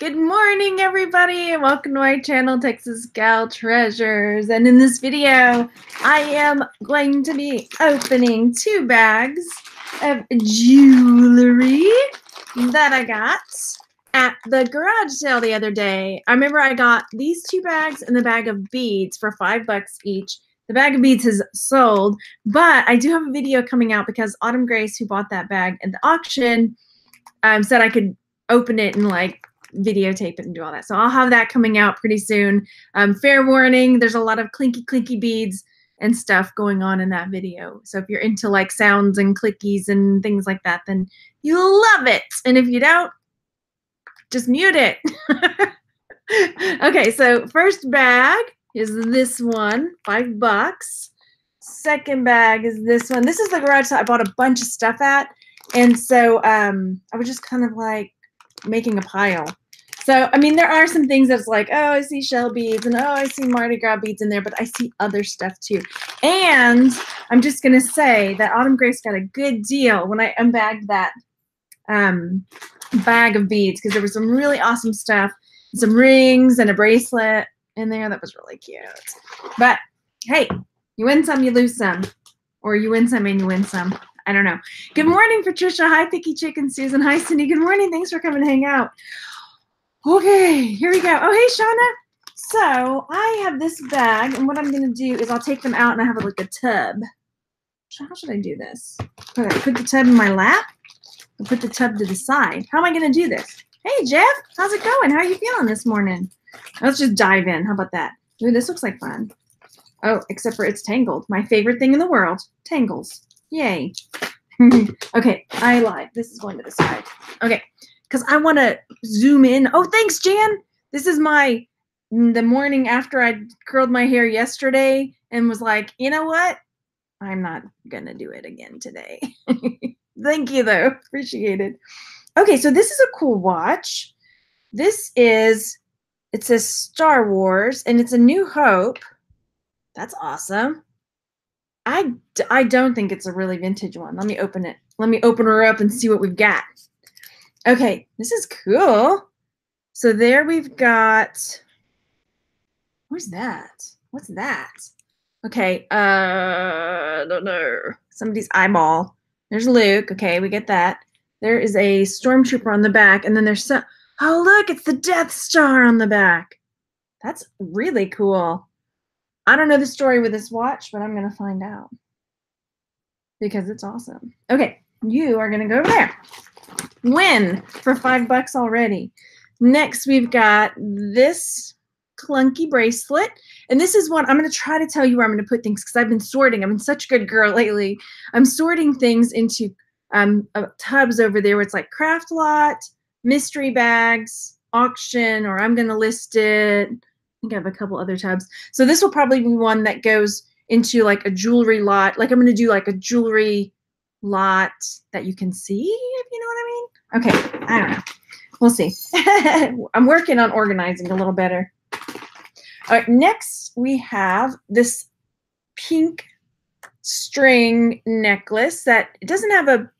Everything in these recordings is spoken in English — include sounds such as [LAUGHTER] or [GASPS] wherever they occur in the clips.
Good morning, everybody, and welcome to my channel, Texas Gal Treasures. And in this video, I am going to be opening two bags of jewelry that I got at the garage sale the other day. I remember I got these two bags and the bag of beads for five bucks each. The bag of beads has sold, but I do have a video coming out because Autumn Grace, who bought that bag at the auction, um, said I could open it and like videotape it and do all that. So I'll have that coming out pretty soon. Um, fair warning, there's a lot of clinky clinky beads and stuff going on in that video. So if you're into like sounds and clickies and things like that, then you'll love it. And if you don't, just mute it. [LAUGHS] okay, so first bag is this one, five bucks. Second bag is this one. This is the garage I bought a bunch of stuff at. And so um, I was just kind of like making a pile. So, I mean, there are some things that's like, oh, I see shell beads and oh, I see Mardi Gras beads in there, but I see other stuff too. And I'm just going to say that Autumn Grace got a good deal when I unbagged that um, bag of beads because there was some really awesome stuff, some rings and a bracelet in there that was really cute. But hey, you win some, you lose some. Or you win some and you win some. I don't know. Good morning, Patricia. Hi, Picky Chicken Susan. Hi, Cindy. Good morning. Thanks for coming to hang out. Okay, here we go. Oh, hey, Shauna. So I have this bag, and what I'm going to do is I'll take them out and I have like a tub. How should I do this? Okay, put the tub in my lap and put the tub to the side. How am I going to do this? Hey, Jeff, how's it going? How are you feeling this morning? Let's just dive in. How about that? Ooh, this looks like fun. Oh, except for it's tangled. My favorite thing in the world, tangles. Yay. [LAUGHS] okay, I lied. This is going to the side. Okay, because I want to zoom in. Oh, thanks, Jan. This is my mm, the morning after I curled my hair yesterday and was like, you know what? I'm not gonna do it again today. [LAUGHS] Thank you though. Appreciate it. Okay, so this is a cool watch. This is it says Star Wars and it's a New Hope. That's awesome. I, I don't think it's a really vintage one. Let me open it. Let me open her up and see what we've got. Okay, this is cool. So there we've got, where's that? What's that? Okay, uh, I don't know. Somebody's eyeball. There's Luke. Okay, we get that. There is a stormtrooper on the back, and then there's some, oh, look, it's the Death Star on the back. That's really cool. I don't know the story with this watch, but I'm going to find out because it's awesome. Okay, you are going to go over there. Win for five bucks already. Next, we've got this clunky bracelet. And this is one I'm going to try to tell you where I'm going to put things because I've been sorting. I've been such a good girl lately. I'm sorting things into um, uh, tubs over there where it's like craft lot, mystery bags, auction, or I'm going to list it. I think I have a couple other tubs. So this will probably be one that goes into like a jewelry lot. Like I'm going to do like a jewelry lot that you can see, if you know what I mean. Okay, I don't know. We'll see. [LAUGHS] I'm working on organizing a little better. All right, next we have this pink string necklace that it doesn't have a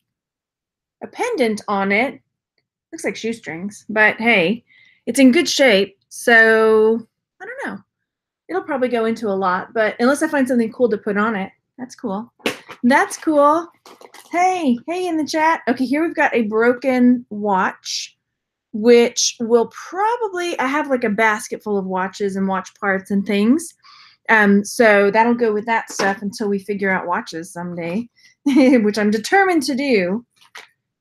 a pendant on it. Looks like shoestrings, but hey, it's in good shape. So I don't know. It'll probably go into a lot, but unless I find something cool to put on it, that's cool. That's cool. Hey, hey in the chat. Okay, here we've got a broken watch, which will probably, I have like a basket full of watches and watch parts and things. Um, so that'll go with that stuff until we figure out watches someday, [LAUGHS] which I'm determined to do.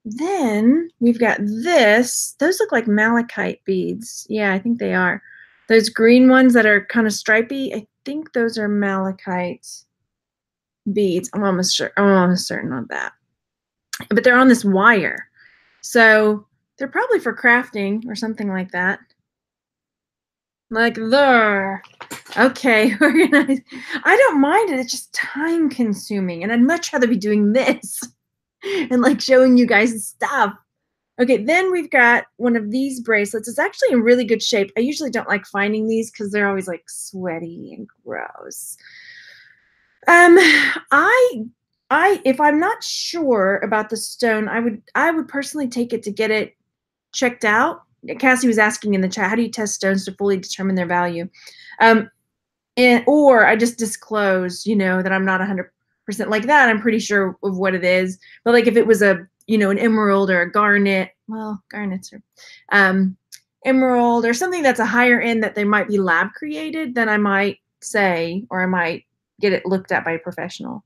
Then we've got this. Those look like malachite beads. Yeah, I think they are. Those green ones that are kind of stripy, I think those are malachite beads. I'm almost sure. I'm almost certain of that. But they're on this wire. So they're probably for crafting or something like that. Like there. Okay, [LAUGHS] organized. I don't mind it. It's just time consuming. And I'd much rather be doing this [LAUGHS] and like showing you guys stuff. Okay, then we've got one of these bracelets. It's actually in really good shape. I usually don't like finding these because they're always like sweaty and gross. Um, I, I, if I'm not sure about the stone, I would, I would personally take it to get it checked out Cassie was asking in the chat, how do you test stones to fully determine their value? Um, and, or I just disclose, you know, that I'm not a 100% like that. I'm pretty sure of what it is. But like if it was a, you know, an emerald or a garnet, well, garnets are, um, emerald or something that's a higher end that they might be lab created, then I might say, or I might get it looked at by a professional.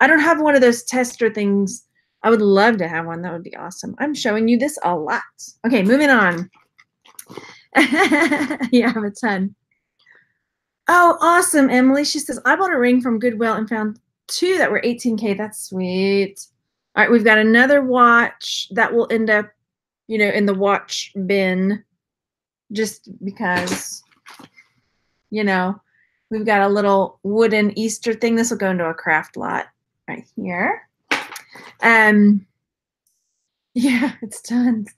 I don't have one of those tester things. I would love to have one. That would be awesome. I'm showing you this a lot. Okay, moving on. [LAUGHS] yeah, I have a ton. Oh, awesome, Emily. She says, I bought a ring from Goodwill and found two that were 18K. That's sweet. All right, we've got another watch that will end up, you know, in the watch bin just because, you know, we've got a little wooden Easter thing. This will go into a craft lot right here. Um, [LAUGHS] yeah, it's tons.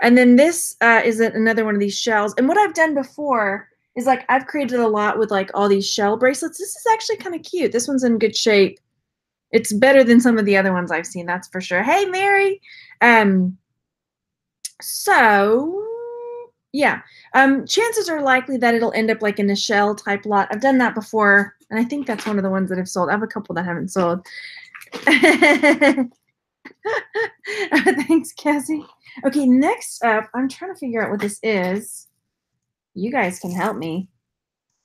And then this uh, is another one of these shells. And what I've done before is like I've created a lot with like all these shell bracelets. This is actually kind of cute. This one's in good shape. It's better than some of the other ones I've seen, that's for sure. Hey, Mary. Um, so yeah, um, chances are likely that it'll end up like in a shell type lot. I've done that before, and I think that's one of the ones that have sold. I have a couple that haven't sold. [LAUGHS] Thanks, Cassie. Okay, next up, I'm trying to figure out what this is. You guys can help me.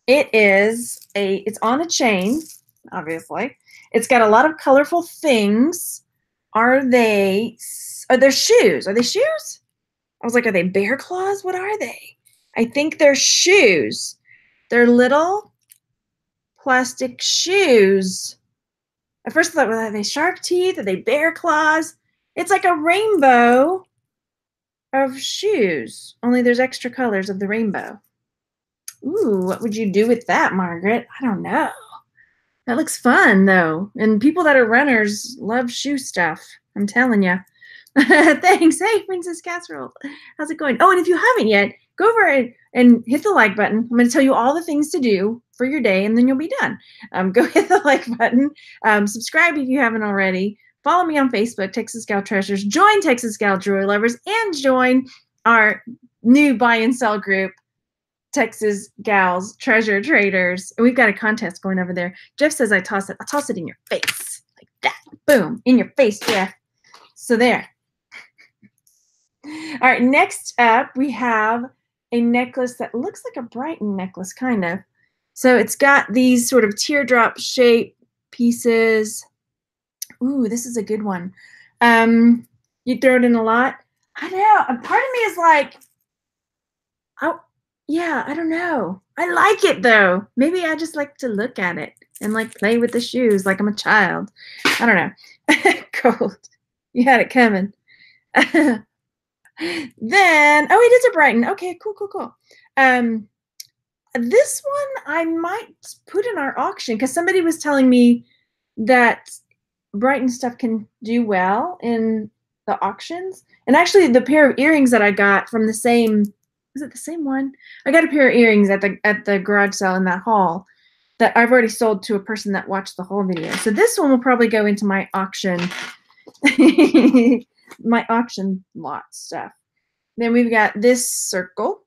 It is a, it's on a chain, obviously. It's got a lot of colorful things. Are they, are there shoes? Are they shoes? I was like, are they bear claws? What are they? I think they're shoes. They're little plastic shoes. At first I thought, well, are they shark teeth? Are they bear claws? It's like a rainbow of shoes, only there's extra colors of the rainbow. Ooh, what would you do with that, Margaret? I don't know. That looks fun, though. And people that are runners love shoe stuff. I'm telling you. [LAUGHS] Thanks. Hey, Princess Casserole. How's it going? Oh, and if you haven't yet, go over and, and hit the like button. I'm going to tell you all the things to do for your day, and then you'll be done. Um, [LAUGHS] go hit the like button. Um, subscribe if you haven't already. Follow me on Facebook, Texas Gal Treasures. Join Texas Gal Jewelry Lovers and join our new buy and sell group, Texas Gals Treasure Traders. And we've got a contest going over there. Jeff says I toss it. I'll toss it in your face like that. Boom, in your face, Jeff. So there. All right, next up we have a necklace that looks like a Brighton necklace, kind of. So it's got these sort of teardrop shape pieces. Ooh, this is a good one. Um, you throw it in a lot. I know. A part of me is like, oh, yeah, I don't know. I like it though. Maybe I just like to look at it and like play with the shoes like I'm a child. I don't know. [LAUGHS] Cold. You had it coming. [LAUGHS] then, oh, it is a Brighton. Okay, cool, cool, cool. Um, this one I might put in our auction because somebody was telling me that Brighton stuff can do well in the auctions. And actually, the pair of earrings that I got from the same is it the same one? I got a pair of earrings at the at the garage sale in that haul that I've already sold to a person that watched the whole video. So this one will probably go into my auction, [LAUGHS] my auction lot stuff. Then we've got this circle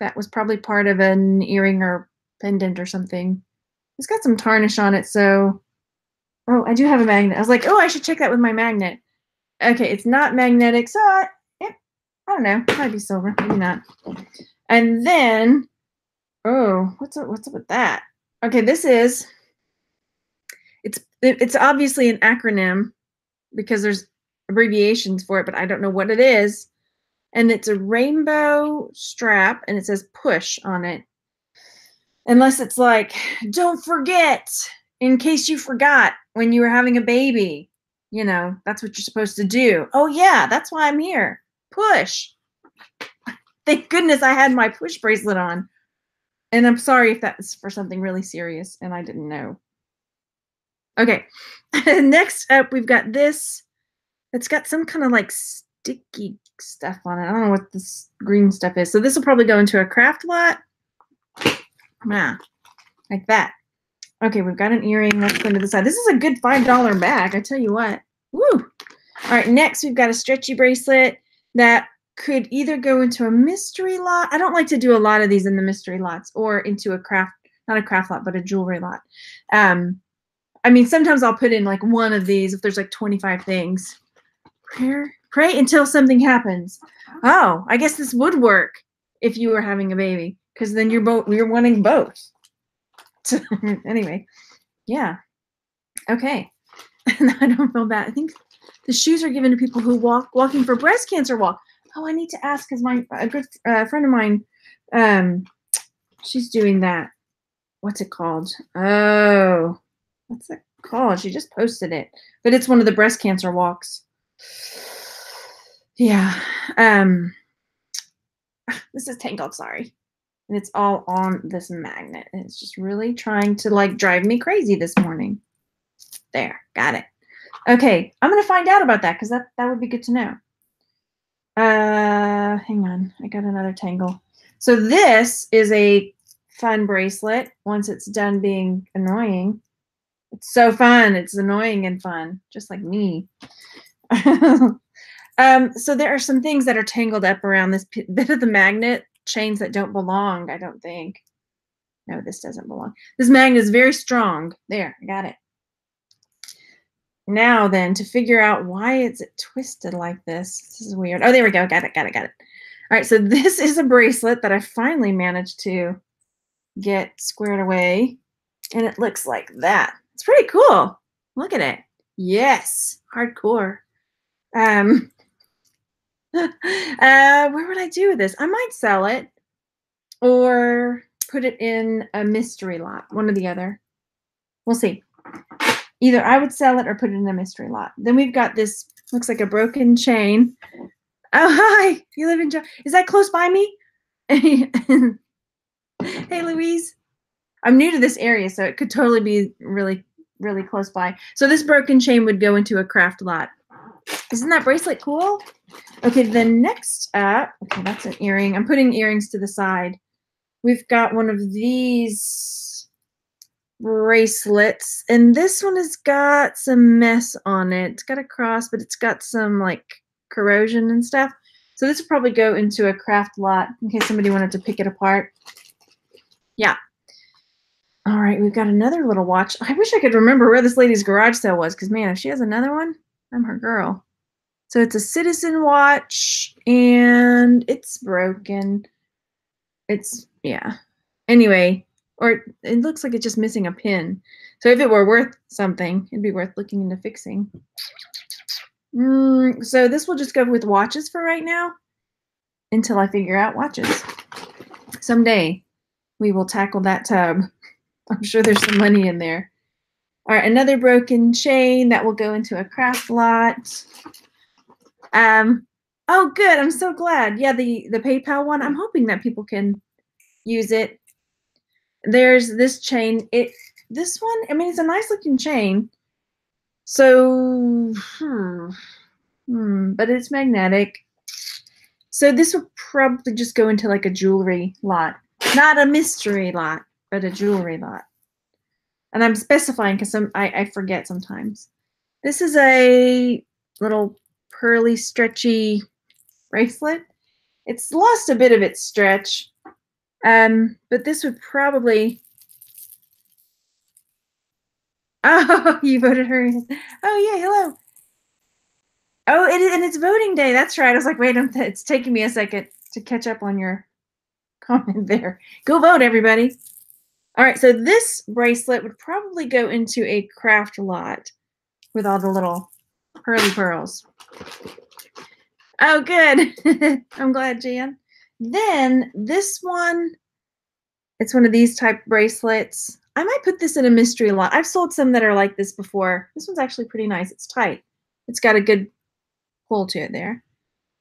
that was probably part of an earring or pendant or something. It's got some tarnish on it, so oh, I do have a magnet. I was like, oh, I should check that with my magnet. Okay, it's not magnetic, so uh, I, I don't know. It might be silver, maybe not. And then, oh, what's up? What's up with that? Okay, this is. It's it's obviously an acronym because there's abbreviations for it, but I don't know what it is and it's a rainbow strap and it says push on it. Unless it's like, don't forget in case you forgot when you were having a baby. You know, that's what you're supposed to do. Oh, yeah, that's why I'm here. Push. [LAUGHS] Thank goodness I had my push bracelet on. And I'm sorry if that's for something really serious and I didn't know. Okay, [LAUGHS] next up, we've got this. It's got some kind of like sticky stuff on it. I don't know what this green stuff is. So this will probably go into a craft lot. Yeah, like that. Okay, we've got an earring. Let's go to the side. This is a good $5 bag, I tell you what. Woo! All right, next we've got a stretchy bracelet that could either go into a mystery lot. I don't like to do a lot of these in the mystery lots or into a craft, not a craft lot, but a jewelry lot. Um, I mean, sometimes I'll put in like one of these if there's like 25 things. Prayer, pray until something happens. Oh, I guess this would work if you were having a baby because then you're both you're wanting both. [LAUGHS] So, anyway, yeah. Okay. [LAUGHS] I don't feel bad. I think the shoes are given to people who walk walking for breast cancer walk. Oh, I need to ask because my a good uh, friend of mine, um, she's doing that. What's it called? Oh, what's it called? She just posted it, but it's one of the breast cancer walks. Yeah. Um. [SIGHS] This is Tangled. Sorry and it's all on this magnet. And it's just really trying to like drive me crazy this morning. There, got it. Okay, I'm gonna find out about that because that, that would be good to know. Uh, hang on, I got another tangle. So this is a fun bracelet once it's done being annoying. It's so fun. It's annoying and fun, just like me. [LAUGHS] um, so there are some things that are tangled up around this [LAUGHS] bit of the magnet chains that don't belong, I don't think. No, this doesn't belong. This magnet is very strong. There, I got it. Now then, to figure out why is it twisted like this. This is weird. Oh, there we go. Got it, got it, got it. All right, so [LAUGHS] this is a bracelet that I finally managed to get squared away. And it looks like that. It's pretty cool. Look at it. Yes, hardcore. Um, [LAUGHS] uh, where would I do with this? I might sell it or put it in a mystery lot, one or the other. We'll see. Either I would sell it or put it in a mystery lot. Then we've got this, looks like a broken chain. Oh, [LAUGHS] hi. You live in, is that close by me? [LAUGHS] hey, Louise. I'm new to this area, so it could totally be really, really close by. So this broken chain would go into a craft lot. Isn't that bracelet cool? Okay, the next up, okay, that's an earring. I'm putting earrings to the side. We've got one of these bracelets, and this one has got some mess on it. It's got a cross, but it's got some like corrosion and stuff. So this would probably go into a craft lot in case somebody wanted to pick it apart. Yeah. All right, we've got another little watch. I wish I could remember where this lady's garage sale was because, man, if she has another one, I'm her girl. So it's a citizen watch and it's broken. It's, yeah. Anyway, or it looks like it's just missing a pin. So if it were worth something, it'd be worth looking into fixing. Mm, so this will just go with watches for right now until I figure out watches. Someday we will tackle that tub. [LAUGHS] I'm sure there's some money in there. All right, another broken chain that will go into a craft lot. Um, oh, good. I'm so glad. Yeah, the the PayPal one. I'm hoping that people can use it. There's this chain. It this one. I mean, it's a nice looking chain. So, hmm, hmm, but it's magnetic. So this would probably just go into like a jewelry lot, not a mystery lot, but a jewelry lot. And I'm specifying because I, I forget sometimes. This is a little pearly, stretchy bracelet. It's lost a bit of its stretch, um, but this would probably. [LAUGHS] Oh, you voted her. Oh yeah, hello. Oh, it and it's voting day. That's right. I was like, wait, it's taking me a second to catch up on your [LAUGHS] comment there. Go vote, everybody. All right, so this bracelet would probably go into a craft lot with all the little pearly pearls. Oh, good. [LAUGHS] I'm glad, Jan. Then this one, it's one of these type bracelets. I might put this in a mystery lot. I've sold some that are like this before. This one's actually pretty nice. It's tight. It's got a good pull to it there.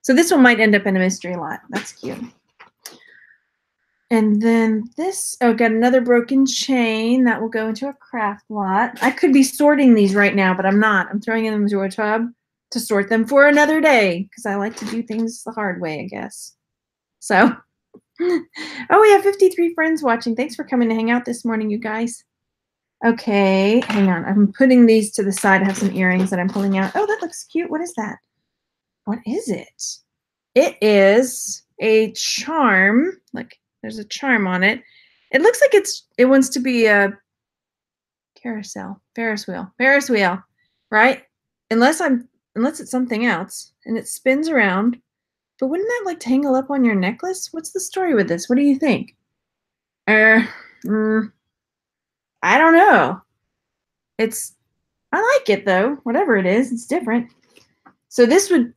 So this one might end up in a mystery lot. That's cute. And then this, oh, got another broken chain that will go into a craft lot. I could be sorting these right now, but I'm not. I'm throwing them into a tub to sort them for another day because I like to do things the hard way, I guess. So, [LAUGHS] oh, we have 53 friends watching. Thanks for coming to hang out this morning, you guys. Okay, hang on. I'm putting these to the side. I have some earrings that I'm pulling out. Oh, that looks cute. What is that? What is it? it is a charm. Like there's a charm on it. It looks like it's it wants to be a carousel, Ferris wheel, Ferris wheel, right? Unless I'm unless it's something else and it spins around. But wouldn't that like tangle up on your necklace? What's the story with this? What do you think? Uh, mm, I don't know. It's I like it though. Whatever it is, it's different. So this would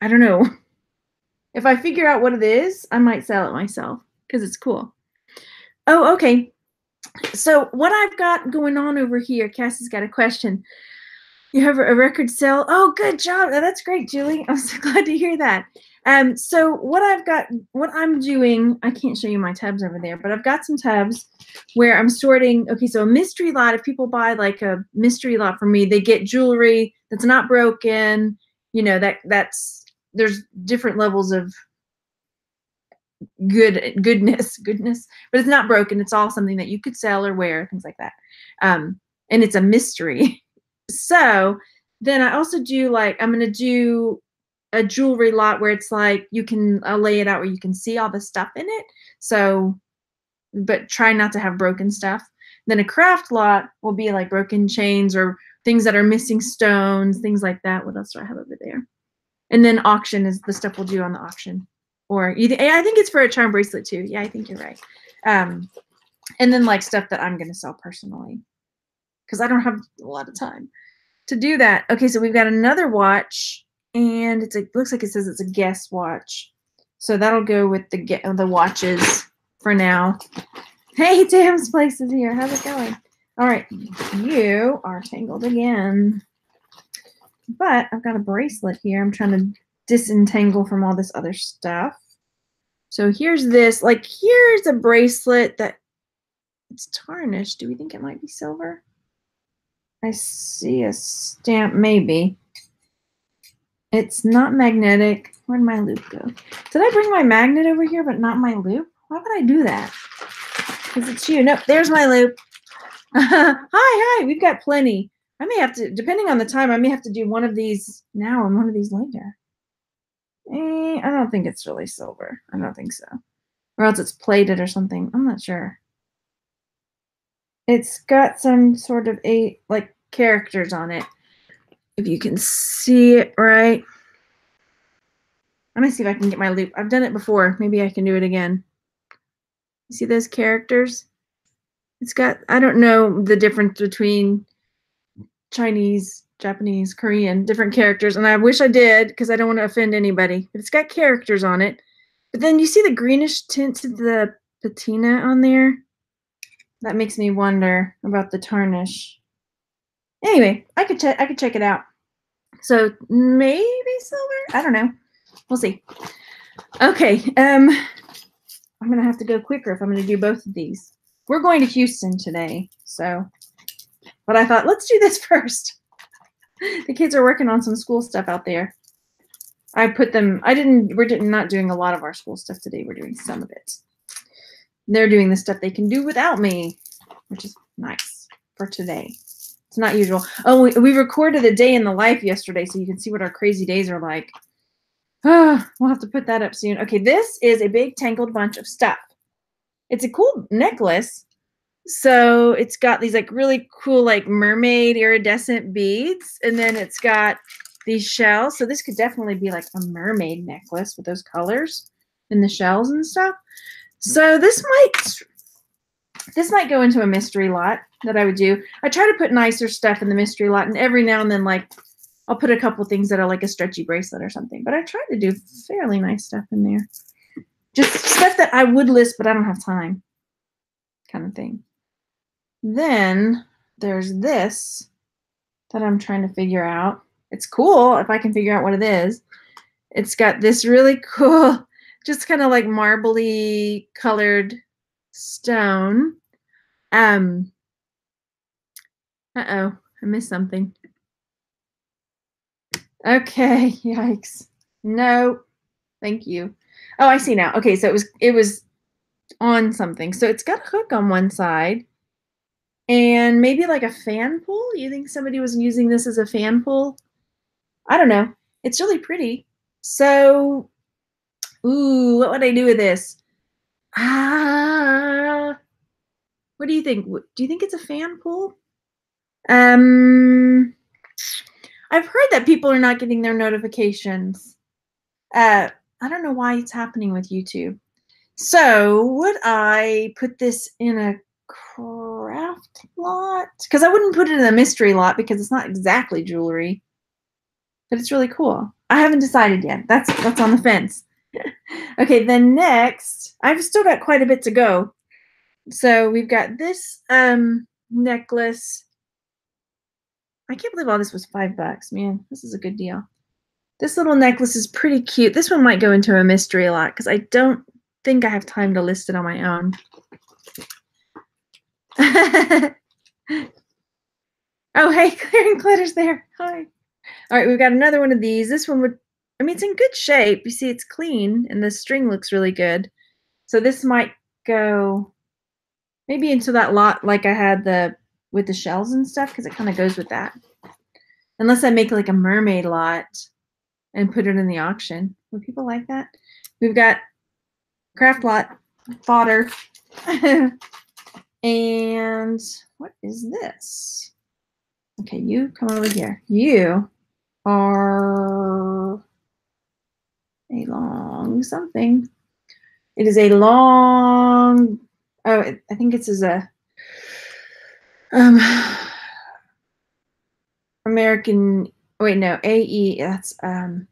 I don't know. [LAUGHS] If I figure out what it is, I might sell it myself because it's cool. Oh, okay. So what I've got going on over here, Cassie's got a question. You have a record sale. Oh, good job. Oh, that's great, Julie. [LAUGHS] I'm so glad to hear that. Um, so what I've got, what I'm doing, I can't show you my tabs over there, but I've got some tabs where I'm sorting. Okay, so a mystery lot. If people buy like a mystery lot from me, they get jewelry that's not broken. You know that that's there's different levels of good goodness [LAUGHS] goodness but it's not broken it's all something that you could sell or wear things like that um and it's a mystery so then i also do like i'm going to do a jewelry lot where it's like you can I'll lay it out where you can see all the stuff in it. So but try not to have broken stuff. Then a craft lot will be like broken chains or things that are missing stones things like that. What else do i have over there? And then auction is the stuff we'll do on the auction. Or th- I think it's for a charm bracelet too. Yeah, I think you're right. Um, and then like stuff that I'm gonna sell personally because I don't have a lot of time to do that. Okay, so we've got another watch, and it's a looks like it says it's a Guess watch, so that'll go with the get the watches for now. Hey, [LAUGHS] Tam's place is here. How's it going? All right, you are tangled again. But I've got a bracelet here. I'm trying to disentangle from all this other stuff. So here's this, like here's a bracelet that it's tarnished. Do we think it might be silver? I see a stamp, maybe. It's not magnetic. Where'd my loupe go? Did I bring my magnet over here, but not my loupe? Why would I do that? Because it's you. Nope, there's my loupe. [LAUGHS] hi, hi, we've got plenty. I may have to, depending on the time, I may have to do one of these now and one of these later. Eh, I don't think it's really silver. I don't think so. Or else it's plated or something. I'm not sure. It's got some sort of a like characters on it. If you can see it right. Let me see if I can get my loupe. I've done it before. Maybe I can do it again. You see those characters? It's got, I don't know the difference between Chinese Japanese, Korean, different characters. And I wish I did because I don't want to offend anybody. But it's got characters on it. But then you see the greenish tint to the patina on there? That makes me wonder about the tarnish. Anyway, I could check I could check it out. So maybe silver? I don't know. We'll see. Okay. Um I'm gonna have to go quicker if I'm gonna do both of these. We're going to Houston today, so but I thought let's do this [LAUGHS] first. the kids are working on some school stuff out there. I put them, I didn't, we're not doing a lot of our school stuff today. We're doing some of it. They're doing the stuff they can do without me, which is nice for today. It's not usual. Oh, we, we recorded a day in the life yesterday, so you can see what our crazy days are like. Oh, [SIGHS] we'll have to put that up soon. Okay, this is a big tangled bunch of stuff. It's a cool necklace, so it's got these like really cool like mermaid iridescent beads and then it's got these shells so this could definitely be like a mermaid necklace with those colors and the shells and stuff so this might this might go into a mystery lot that i would do i try to put nicer stuff in the mystery lot and every now and then like i'll put a couple things that are like a stretchy bracelet or something but i try to do fairly nice stuff in there just stuff that i would list but i don't have time kind of thing then there's this that I'm trying to figure out. It's cool if I can figure out what it is. It's got this really [LAUGHS] cool, just kind of like marbly colored stone. Um, uh-oh, I missed something. Okay, [LAUGHS] yikes. No, thank you. Oh, I see now. Okay, so it was it was on something. So it's got a hook on one side and maybe like a fan pull. You think somebody was using this as a fan pull? I don't know. It's really pretty. So, ooh, what would I do with this? Ah, what do you think? Do you think it's a fan pull? Um, I've heard that people are not getting their notifications. Uh, I don't know why it's happening with YouTube. So would I put this in a craft lot? Because I wouldn't put it in a mystery lot because it's not exactly jewelry, but it's really cool. I haven't decided yet. That's that's on the fence. [LAUGHS] okay, then next, I've still got quite a bit to go. So we've got this um, necklace. I can't believe all this was five bucks. Man, this is a good deal. This little necklace is pretty cute. This one might go into a mystery a lot because I don't think I have time to list it on my own. [LAUGHS] oh, hey, [LAUGHS] Claire and Clutter's there. Hi. All right, we've got another one of these. This one would, I mean, it's in good shape. You see, it's clean, and the string looks really good. So this might go maybe into that lot like I had the with the shells and stuff because it kind of goes with that. Unless I make like a mermaid lot and put it in the auction. Would people like that? We've got craft lot fodder. [LAUGHS] and what is this? Okay, you come over here. You are a long something. It is a long, oh, I think it's as a um, American, wait, no, AE, that's um,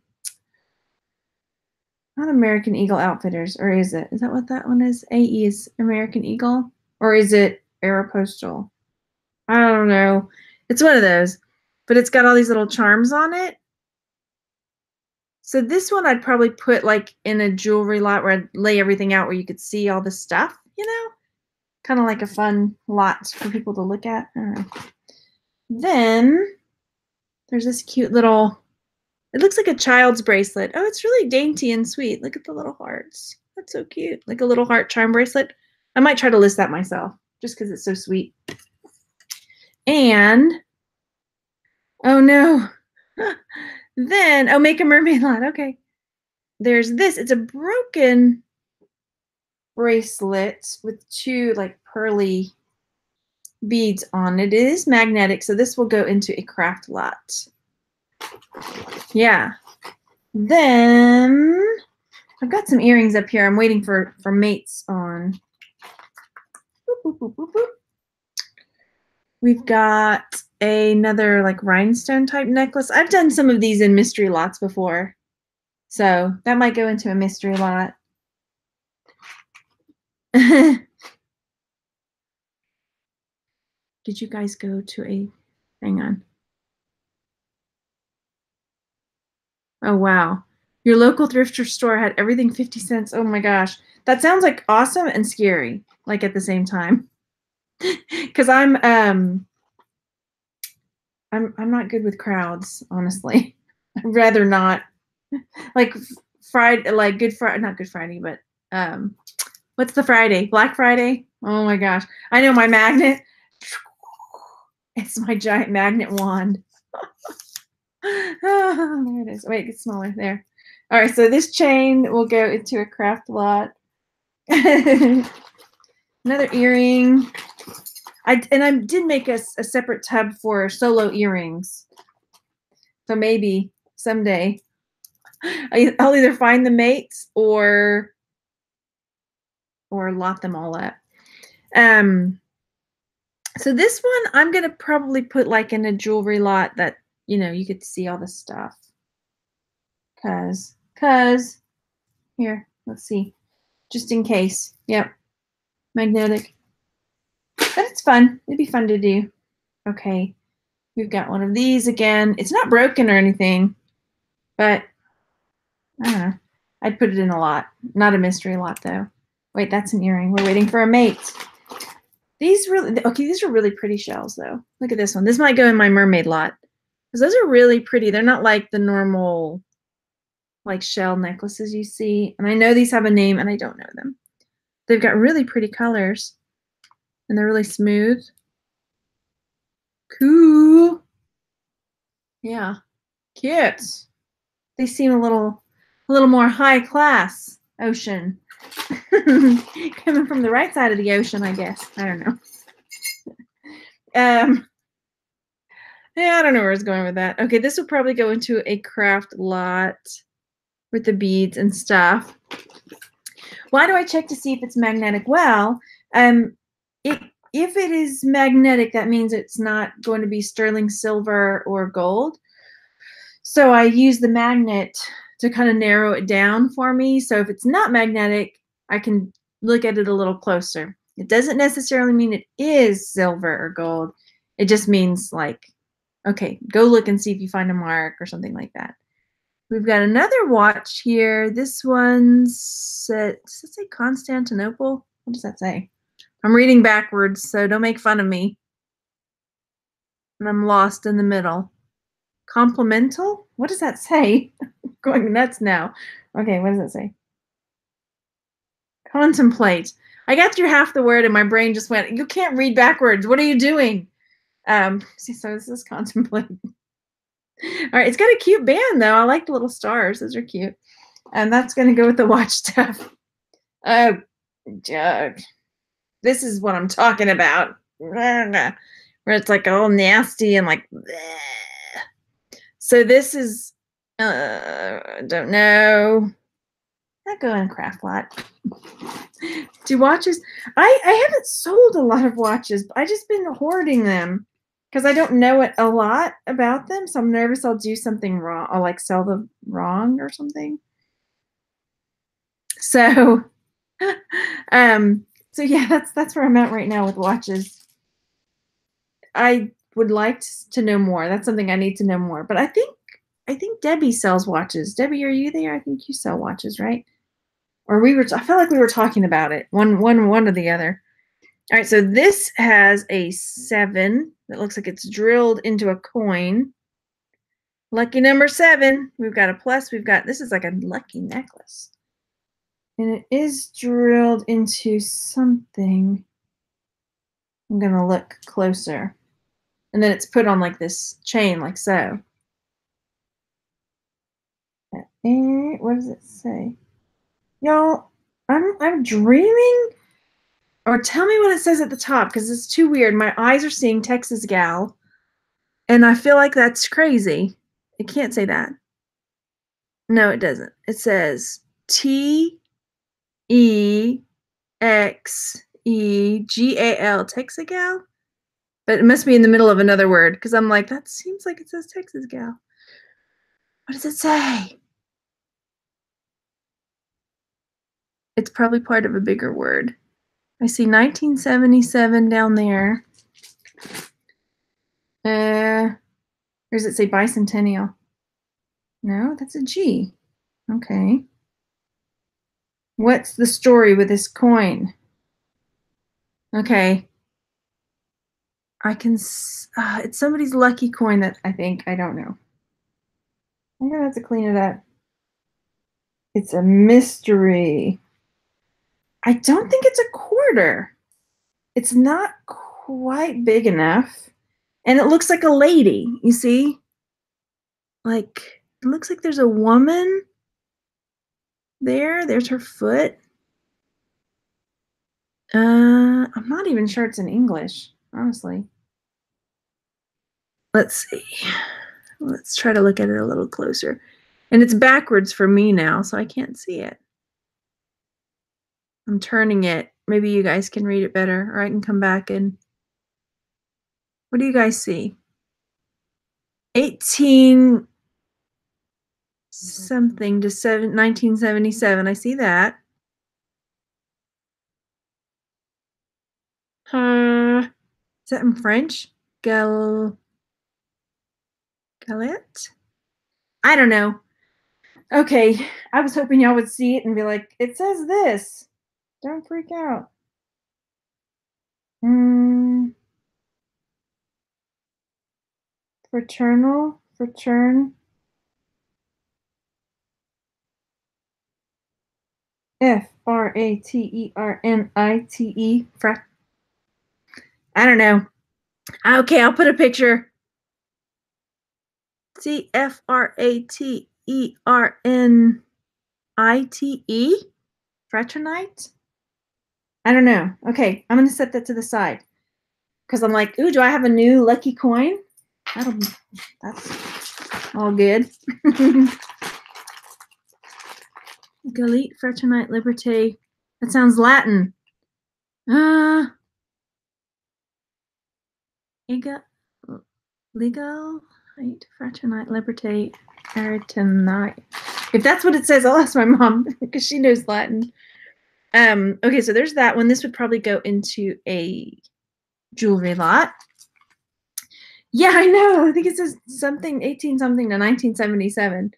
not American Eagle Outfitters, or is it? Is that what that one is? AE is American Eagle, or is it Aeropostale? I don't know. It's one of those, but it's got all these little charms on it. So this one I'd probably put like in a jewelry lot where I'd lay everything out where you could see all the stuff, you know? Kind of like a fun lot for people to look at. Then there's this cute little, it looks like a child's bracelet. Oh, it's really dainty and sweet. Look at the little hearts. That's so cute. Like a little heart charm bracelet. I might try to list that myself just because it's so sweet. And, oh no. [LAUGHS] then, oh, make a mermaid lot. Okay. There's this. It's a broken bracelet with two like pearly beads on it. It is magnetic, so this will go into a craft lot. Yeah. Then I've got some earrings up here. I'm waiting for for mates on. Boop, boop, boop, We've got another like rhinestone type necklace. I've done some of these in mystery lots before. So that might go into a mystery lot. [LAUGHS] Did you guys go to a, hang on. Oh, wow. Your local thrift store had everything 50 cents. Oh my gosh. That sounds like awesome and scary, like at the same time. [LAUGHS] Cause I'm, um, I'm, I'm not good with crowds, honestly. [LAUGHS] I'd rather not like Friday, like good Friday, not good Friday, but, um, What's the Friday? Black Friday? Oh my gosh. I know my magnet. [LAUGHS] It's my giant magnet wand. oh, there it is. Wait, get smaller. There. All right, so this chain will go into a craft lot. Another earring. I and I did make a, a separate tub for solo earrings. So maybe someday I'll either find the mates or or lot them all up. Um, so this one I'm gonna probably put like in a jewelry lot that you know you could see all the stuff. Cause, cause, here, let's see, just in case. Yep, magnetic. But it's fun. It'd be fun to do. Okay, we've got one of these again. It's not broken or anything, but I don't know. I'd put it in a lot, not a mystery lot though. Wait, that's an earring. We're waiting for a mate. These really, okay, these are really pretty shells though. Look at this one. This might go in my mermaid lot. Because those are really pretty. They're not like the normal like shell necklaces you see. And I know these have a name and I don't know them. They've got really pretty colors. And they're really smooth. Cool. Yeah. Cute. They seem a little a little more high class ocean. [LAUGHS] Coming from the right side of the ocean, I guess. I don't know. [LAUGHS] Um, yeah, I don't know where I was going with that. Okay, this will probably go into a craft lot with the beads and stuff. Why do I check to see if it's magnetic? Well, um, if it is magnetic, that means it's not going to be sterling silver or gold. So I use the magnet to kind of narrow it down for me. So if it's not magnetic, I can look at it a little closer. It doesn't necessarily mean it is silver or gold. It just means like, okay, go look and see if you find a mark or something like that. We've got another watch here. This one's, uh, does it say Constantinople? What does that say? I'm reading backwards, so don't make fun of me. And I'm lost in the middle. Complemental? What does that say? [LAUGHS] going nuts now. Okay, what does it say? Contemplate. I got through half the word and my brain just went, you can't read backwards. What are you doing? Um, [LAUGHS] so this is contemplate. [LAUGHS] All right, it's got a cute band though. I like the little stars. Those are cute. And that's going to go with the watch stuff. Uh, this is what I'm talking about. Where it's like all nasty and like. Bleh. So this is, uh, I don't know. I go in craft lot. Do watches? I I haven't sold a lot of watches. I just been hoarding them because I don't know it a lot about them. So I'm nervous I'll do something wrong. I'll like sell them wrong or something. So, [LAUGHS] um, so yeah, that's that's where I'm at right now with watches. I would like to know more. That's something I need to know more. But I think I think Debbie sells watches. Debbie, are you there? I think you sell watches, right? Or we were I felt like we were talking about it. One one one or the other. All right, so this has a seven that looks like it's drilled into a coin. Lucky number seven. We've got a plus. We've got this is like a lucky necklace. And it is drilled into something. I'm going to look closer. And then it's put on like this chain, like so. And what does it say? Y'all, I'm, I'm dreaming? Or tell me what it says at the top, because it's too weird. My eyes are seeing Texas Gal, and I feel like that's crazy. It can't say that. No, it doesn't. It says T E X E G A L Texagal. But it must be in the middle of another word because I'm like, that seems like it says Texas gal. What does it say? It's probably part of a bigger word. I see 1977 down there. Uh, or does it say bicentennial? No, that's a G. Okay. What's the story with this coin? Okay. I can, uh, it's somebody's lucky coin that I think, I don't know. I'm to have to clean it up. It's a mystery. I don't think it's a quarter. It's not quite big enough. And it looks like a lady, you see? Like, it looks like there's a woman there. There's her foot. Uh, I'm not even sure it's in English, honestly. Let's see. Let's try to look at it a little closer. And it's backwards for me now, so I can't see it. I'm turning it. Maybe you guys can read it better, or I can come back and. What do you guys see? 18 something to seven, 1977. I see that. Uh, is that in French? Gal Galette? I don't know. Okay, I was hoping y'all would see it and be like, it says this. Don't freak out. Hmm. Fraternal? Fratern? F R A T E R N I T E. Frat. I don't know. Okay, I'll put a picture. C F R A T E R N I T E? Fraternite? I don't know. Okay, I'm going to set that to the side because I'm like, ooh, do I have a new lucky coin? That'll, that's all good. [LAUGHS] Galite, Fraternite, Liberté. That sounds Latin. Uh, Iga, legal, right, Fraternite, Liberté, Aritanite. If that's what it says, I'll ask my mom [LAUGHS] because she knows Latin. Um, okay, so there's that one. This would probably go into a jewelry lot. Yeah, I know. I think it says something 18 something to 1977.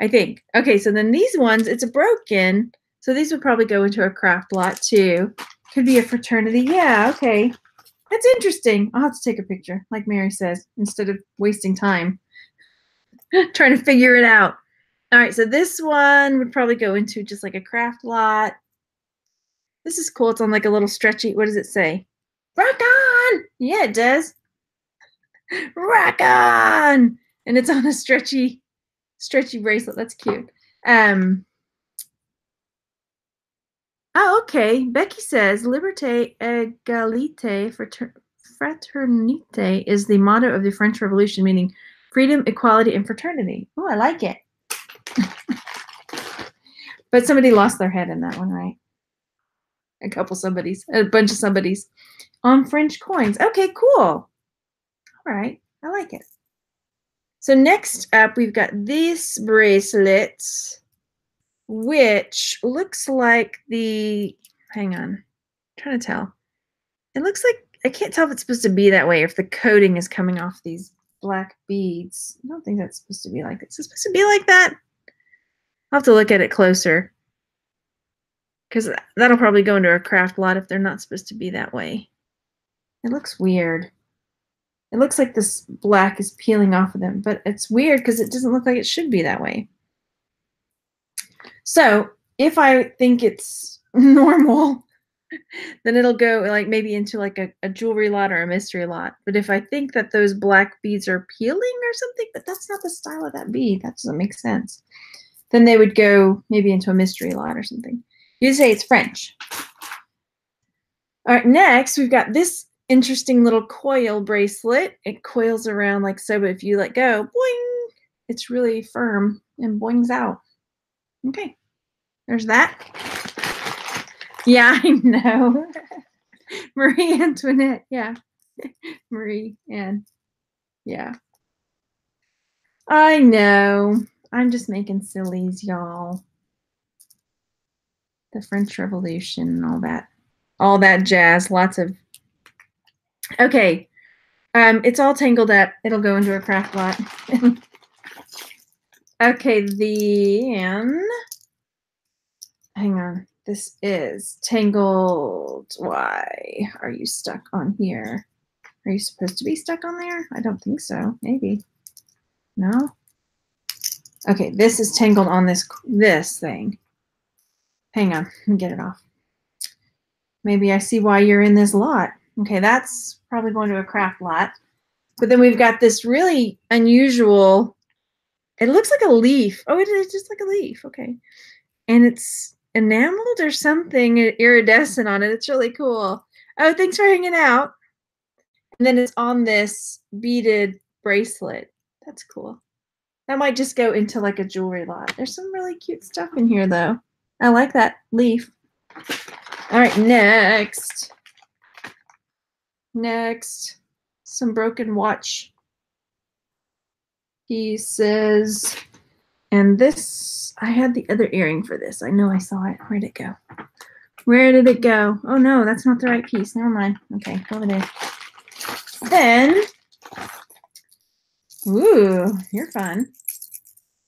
I think. Okay, so then these ones, it's a broken. So these would probably go into a craft lot too. Could be a fraternity. Yeah, okay. That's interesting. I'll have to take a picture, like Mary says, instead of wasting time [LAUGHS] trying to figure it out. All right, so this one would probably go into just like a craft lot. This is cool. It's on like a little stretchy, what does it say? Rock on! Yeah, it does. [LAUGHS] Rock on! And it's on a stretchy, stretchy bracelet. That's cute. Um, oh, okay. Becky says, Liberté, égalité, fraternité is the motto of the French Revolution, meaning freedom, equality, and fraternity. Oh, I like it. [LAUGHS] but somebody lost their head in that one, right? A couple somebodies, a bunch of somebodies on French coins. Okay, cool. All right, I like it. So next up, we've got this bracelet, which looks like the, hang on, I'm trying to tell. It looks like, I can't tell if it's supposed to be that way, if the coating is coming off these black beads. I don't think that's supposed to be like, it's supposed to be like that. I'll have to look at it closer. Because that'll probably go into a craft lot if they're not supposed to be that way. It looks weird. It looks like this black is peeling off of them, but it's weird because it doesn't look like it should be that way. So if I think it's [LAUGHS] normal, [LAUGHS] then it'll go like maybe into like a, a jewelry lot or a mystery lot. But if I think that those black beads are peeling or something, but that's not the style of that bead, that doesn't make sense. Then they would go maybe into a mystery lot or something. You say it's French. All right, next we've got this interesting little coil bracelet. It coils around like so, but if you let go, boing, it's really firm and boings out. Okay, there's that. Yeah, [LAUGHS] I know. [LAUGHS] Marie Antoinette, yeah. [LAUGHS] Marie Anne, yeah. I know. I'm just making sillies, y'all. The French Revolution and all that. All that jazz. Lots of Okay. Um, it's all tangled up. It'll go into a craft lot. [LAUGHS] okay, then hang on. This is tangled. Why are you stuck on here? Are you supposed to be stuck on there? I don't think so. Maybe. No? Okay, this is tangled on this this thing. Hang on, let me get it off. Maybe I see why you're in this lot. Okay, that's probably going to a craft lot. But then we've got this really unusual, it looks like a leaf. Oh, it is just like a leaf. Okay. And it's enameled or something iridescent on it. It's really cool. Oh, thanks for hanging out. And then it's on this beaded bracelet. That's cool. That might just go into like a jewelry lot. There's some really cute stuff in here though. I like that leaf. All right, next. Next, some broken watch pieces. And this, I had the other earring for this. I know I saw it. Where'd it go? Where did it go? Oh no, that's not the right piece. Never mind. Okay, over there. Then, ooh, you're fun.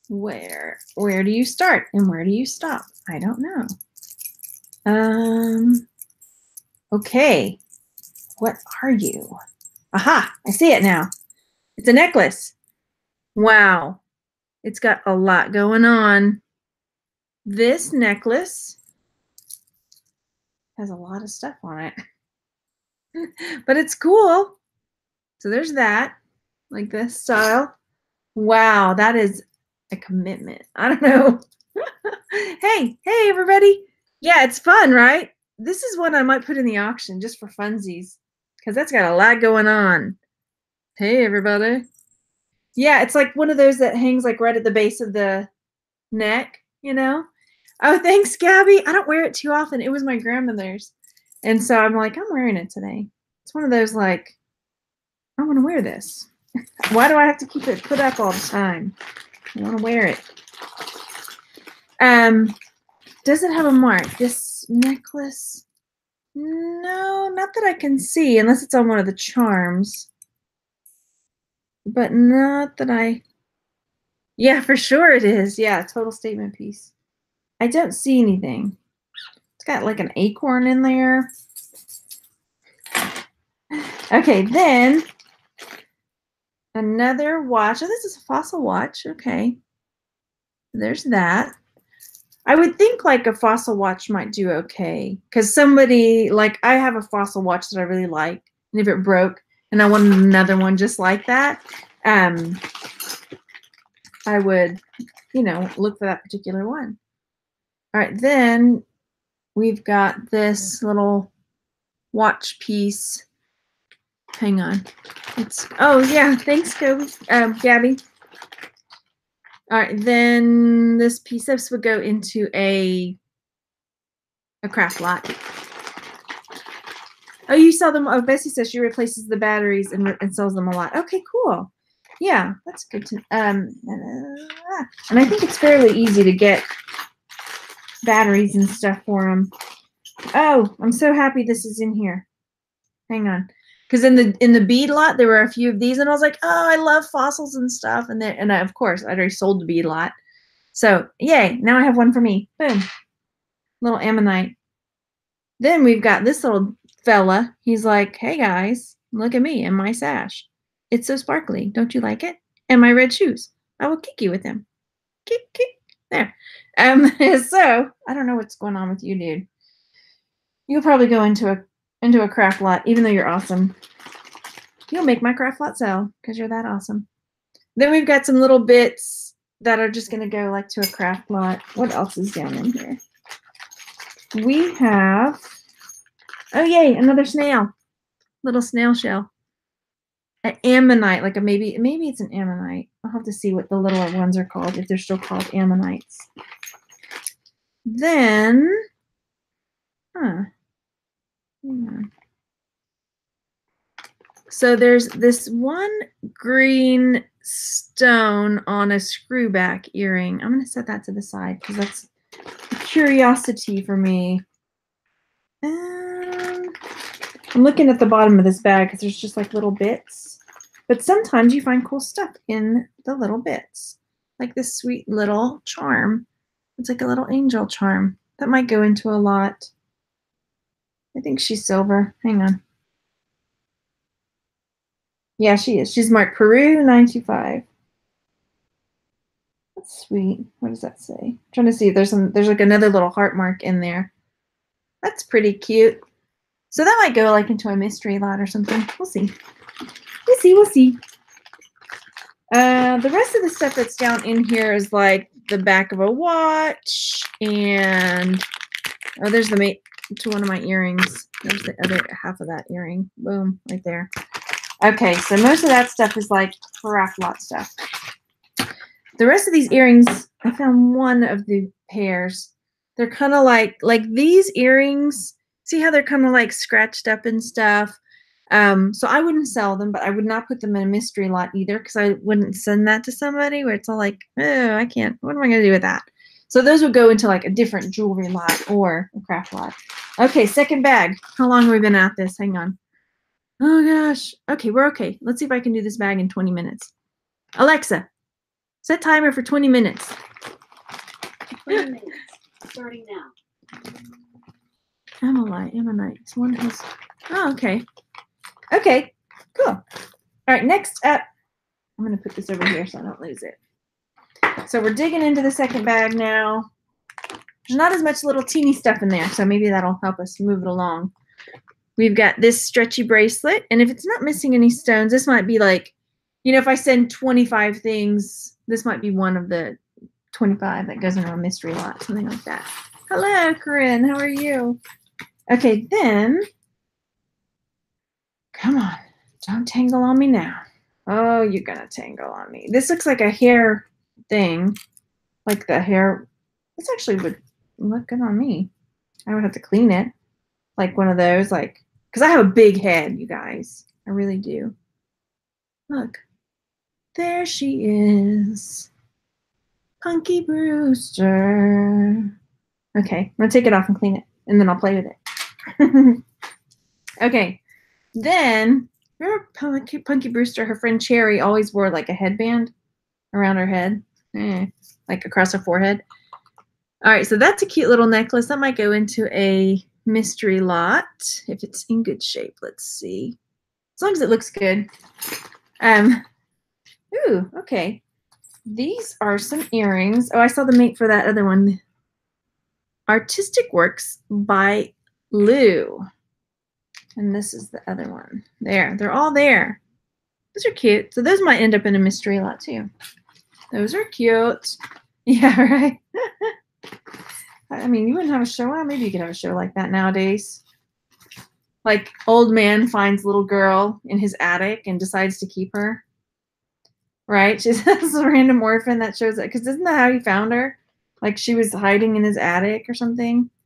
Where, where do you start and where do you stop? I don't know. Um, okay. What are you? Aha, I see it now. It's a necklace. Wow. It's got a lot going on. This necklace has a lot of stuff on it. [LAUGHS] but it's cool. So there's that, like this style. Wow, that is a commitment. [LAUGHS] I don't know. [LAUGHS] hey, hey, everybody. Yeah, it's fun, right? This is one I might put in the auction just for funsies because that's got a lot going on. Hey, everybody. Yeah, it's like one of those that hangs like right at the base of the neck, you know? Oh, thanks, Gabby. I don't wear it too often. It was my grandmother's. And so I'm like, I'm wearing it today. It's one of those like, I want to wear this. [LAUGHS] Why do I have to keep it put up all the time? I want to wear it. Um, does it have a mark? This necklace? No, not that I can see, unless it's on one of the charms. But not that I. Yeah, for sure it is. Yeah, total statement piece. I don't see anything. It's got like an acorn in there. Okay, then another watch. Oh, this is a fossil watch. Okay. There's that. I would think like a fossil watch might do okay because somebody like I have a fossil watch that I really like, and if it broke and I wanted another one just like that, um, I would, you know, look for that particular one. All right, then we've got this little watch piece. Hang on. It's oh yeah, thanks, Kobe, um, Gabby. All right, then this this would go into a a craft lot. Oh, you sell them. Oh, Bessie says she replaces the batteries and, and sells them a lot. Okay, cool. Yeah, that's good to. Um, and I think it's fairly easy to get batteries and stuff for them. Oh, I'm so happy this is in here. Hang on because in the in the bead lot there were a few of these and i was like oh i love fossils and stuff. And then and I, of course i'd already sold the bead lot. So yay now i have one for me. Boom. Little ammonite. Then we've got this little fella. He's like hey guys look at me and my sash. It's so sparkly. Don't you like it? And my red shoes. I will kick you with them. Kick kick. There. Um [LAUGHS] so i don't know what's going on with you dude. You'll probably go into a into a craft lot, even though you're awesome. You'll make my craft lot sell because you're that awesome. Then we've got some little bits that are just going to go like to a craft lot. What else is down in here? We have, oh yay, another snail. Little snail shell. An ammonite, like a maybe, maybe it's an ammonite. I'll have to see what the littler ones are called, if they're still called ammonites. Then, huh, so there's this one green stone on a screwback earring. I'm going to set that to the side because that's a curiosity for me. Um, I'm looking at the bottom of this bag because there's just like little bits. But sometimes you find cool stuff in the little bits. Like this sweet little charm. It's like a little angel charm. That might go into a lot. I think she's silver. Hang on. Yeah, she is. She's marked Peru 925. That's sweet. What does that say? I'm trying to see. There's some there's like another little heart mark in there. That's pretty cute. So that might go like into a mystery lot or something. We'll see. We'll see, we'll see. Uh, the rest of the stuff that's down in here is like the back of a watch and oh, there's the mate to one of my earrings. There's the other half of that earring. Boom, right there. Okay, so most of that stuff is like craft lot stuff. The rest of these earrings, I found one of the pairs. They're kind of like, like these earrings, see how they're kind of like scratched up and stuff? Um, so I wouldn't sell them, but I would not put them in a mystery lot either because I wouldn't send that to somebody where it's all like, oh, I can't, what am I going to do with that? So those would go into like a different jewelry lot or a craft lot. Okay, second bag. How long have we been at this? Hang on. Oh gosh. Okay, we're okay. Let's see if I can do this bag in 20 minutes. Alexa, set timer for 20 minutes. 20 minutes. Starting now. Ammonite, Ammonite. One has. Oh, okay. Okay, cool. All right, next up. I'm going to put this over here so I don't lose it. So we're digging into the second bag now. Not as much little teeny stuff in there, so maybe that'll help us move it along. We've got this stretchy bracelet, and if it's not missing any stones, this might be like, you know, if I send 25 things, this might be one of the 25 that goes into our mystery lot, something like that. Hello, Corinne. How are you? Okay, then. Come on. Don't tangle on me now. Oh, you're to tangle on me. This looks like a hair thing. Like the hair. This actually would look good on me. I would have to clean it. Like one of those, like, because I have a big head, you guys. I really do. Look. There she is. Punky Brewster. Okay, I'm gonna take it off and clean it, and then I'll play with it. [LAUGHS] okay, then remember Punky, Punky Brewster? Her friend Cherie always wore like a headband around her head, eh, like across her forehead. All right, so that's a cute little necklace. That might go into a mystery lot if it's in good shape. Let's see. As long as it looks good. Um. Ooh, okay. These are some earrings. Oh, I saw the mate for that other one. Artistic Works by Lou. And this is the other one. There, they're all there. Those are cute. So those might end up in a mystery lot too. Those are cute. [LAUGHS] Yeah, right. [LAUGHS] I mean, you wouldn't have a show. Well, maybe you could have a show like that nowadays. Like old man finds little girl in his attic and decides to keep her. Right? [LAUGHS] She's a random orphan that shows up. Because isn't that how he found her? Like she was hiding in his attic or something. [LAUGHS]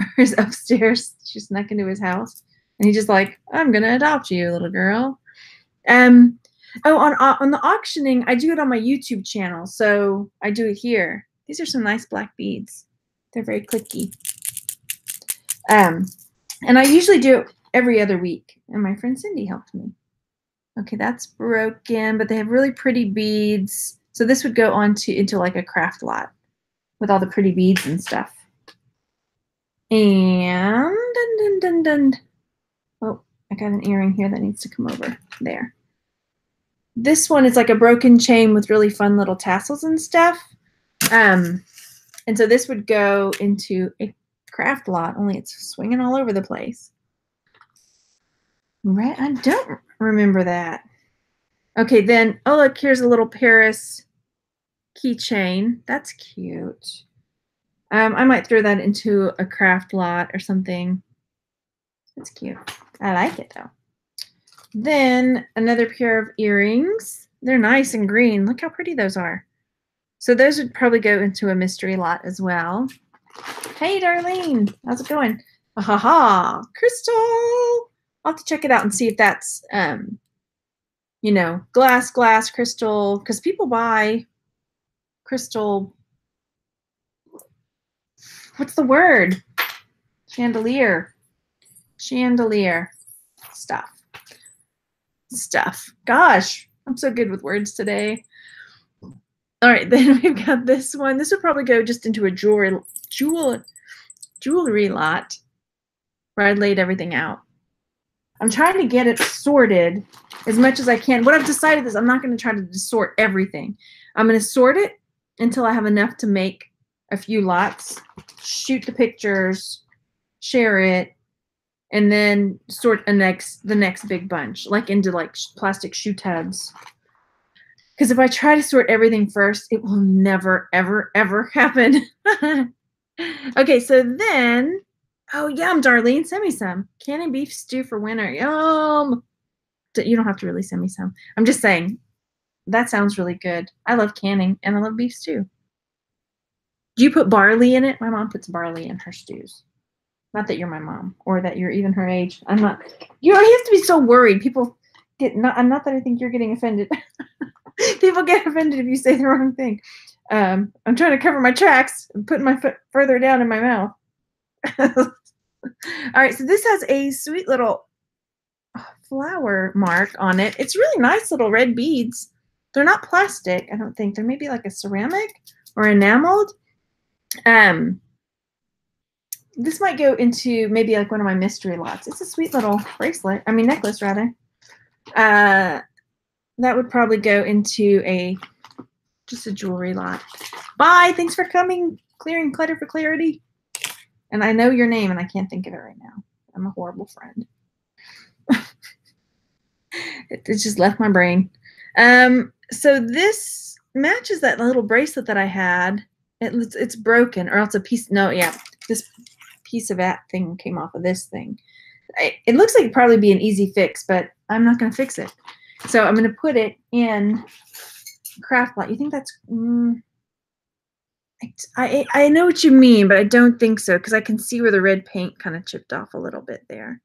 Or his upstairs. She snuck into his house. And he's just like, I'm gonna adopt you, little girl. Um oh on on the auctioning, I do it on my YouTube channel. So I do it here. These are some nice black beads. They're very clicky. Um, and I usually do it every other week. And my friend Cindy helped me. Okay, that's broken, but they have really pretty beads. So this would go on to into like a craft lot with all the pretty beads and stuff. And dun, dun, dun, dun. Oh, I got an earring here that needs to come over there. This one is like a broken chain with really fun little tassels and stuff. Um, and so this would go into a craft lot, only it's swinging all over the place. Right, I don't remember that. Okay, then, oh, look, here's a little Paris keychain. That's cute. Um, I might throw that into a craft lot or something. That's cute. I like it, though. Then another pair of earrings. They're nice and green. Look how pretty those are. So those would probably go into a mystery lot as well. Hey, Darlene, how's it going? Ha ha, Crystal. I'll have to check it out and see if that's, um, you know, glass, glass, crystal, because people buy crystal. What's the word? Chandelier. Chandelier stuff. Stuff. Gosh, I'm so good with words today. All right, [LAUGHS] then we've got this one. This would probably go just into a jewelry jewel jewelry lot where I laid everything out. I'm trying to get it sorted as much as I can. What I've decided is I'm not going to try to sort everything. I'm going to sort it until I have enough to make a few lots, shoot the pictures, share it, and then sort a next the next big bunch, like into like plastic shoe tubs because if I try to sort everything first, it will never, ever, ever [LAUGHS] happen. okay, so then, oh, yum, Darlene, send me some. Canning beef stew for winter. Yum. You don't have to really send me some. I'm just saying, that sounds really good. I love canning and I love beef stew. Do you put barley in it? My mom puts barley in her stews. Not that you're my mom or that you're even her age. I'm not. You, you have to be so worried. People get not. I'm not that I think you're getting offended. [LAUGHS] [LAUGHS] People get offended if you say the wrong thing. Um, I'm trying to cover my tracks and putting my foot further down in my mouth. [LAUGHS] All right, so this has a sweet little flower mark on it. It's really nice little red beads. They're not plastic, I don't think. They're maybe like a ceramic or enameled. Um, this might go into maybe like one of my mystery lots. It's a sweet little bracelet. I mean necklace rather. Uh, that would probably go into a just a jewelry lot. Bye. Thanks for coming. Clearing clutter for clarity. And I know your name and I can't think of it right now. I'm a horrible friend. [LAUGHS] it, it just left my brain. Um, so this matches that little bracelet that I had. It, it's- it's broken, or else a piece. No, yeah, this piece of that thing came off of this thing. It looks like it'd probably be an easy fix, but I'm not going to fix it. So I'm going to put it in craft light. You think that's? Mm, I, I I know what you mean, but I don't think so because I can see where the red paint kind of chipped off a little bit there,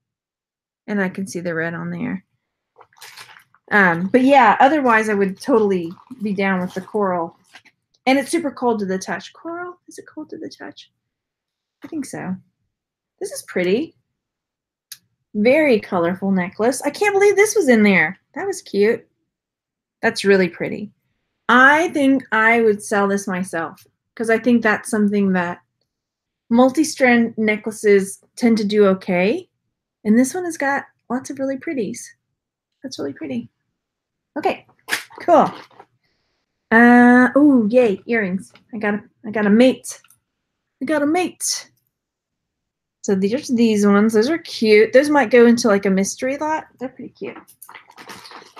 and I can see the red on there. Um, but yeah, otherwise I would totally be down with the coral. And it's super cold to the touch. Coral? Is it cold to the touch? I think so. This is pretty. Very colorful necklace. I can't believe this was in there. That was cute. That's really pretty. I think I would sell this myself because I think that's something that multi-strand necklaces tend to do okay. And this one has got lots of really pretties. That's really pretty. Okay, cool. Uh oh, yay, earrings. I got a I got a mate. I got a mate. So these are these ones. Those are cute. Those might go into like a mystery lot. They're pretty cute.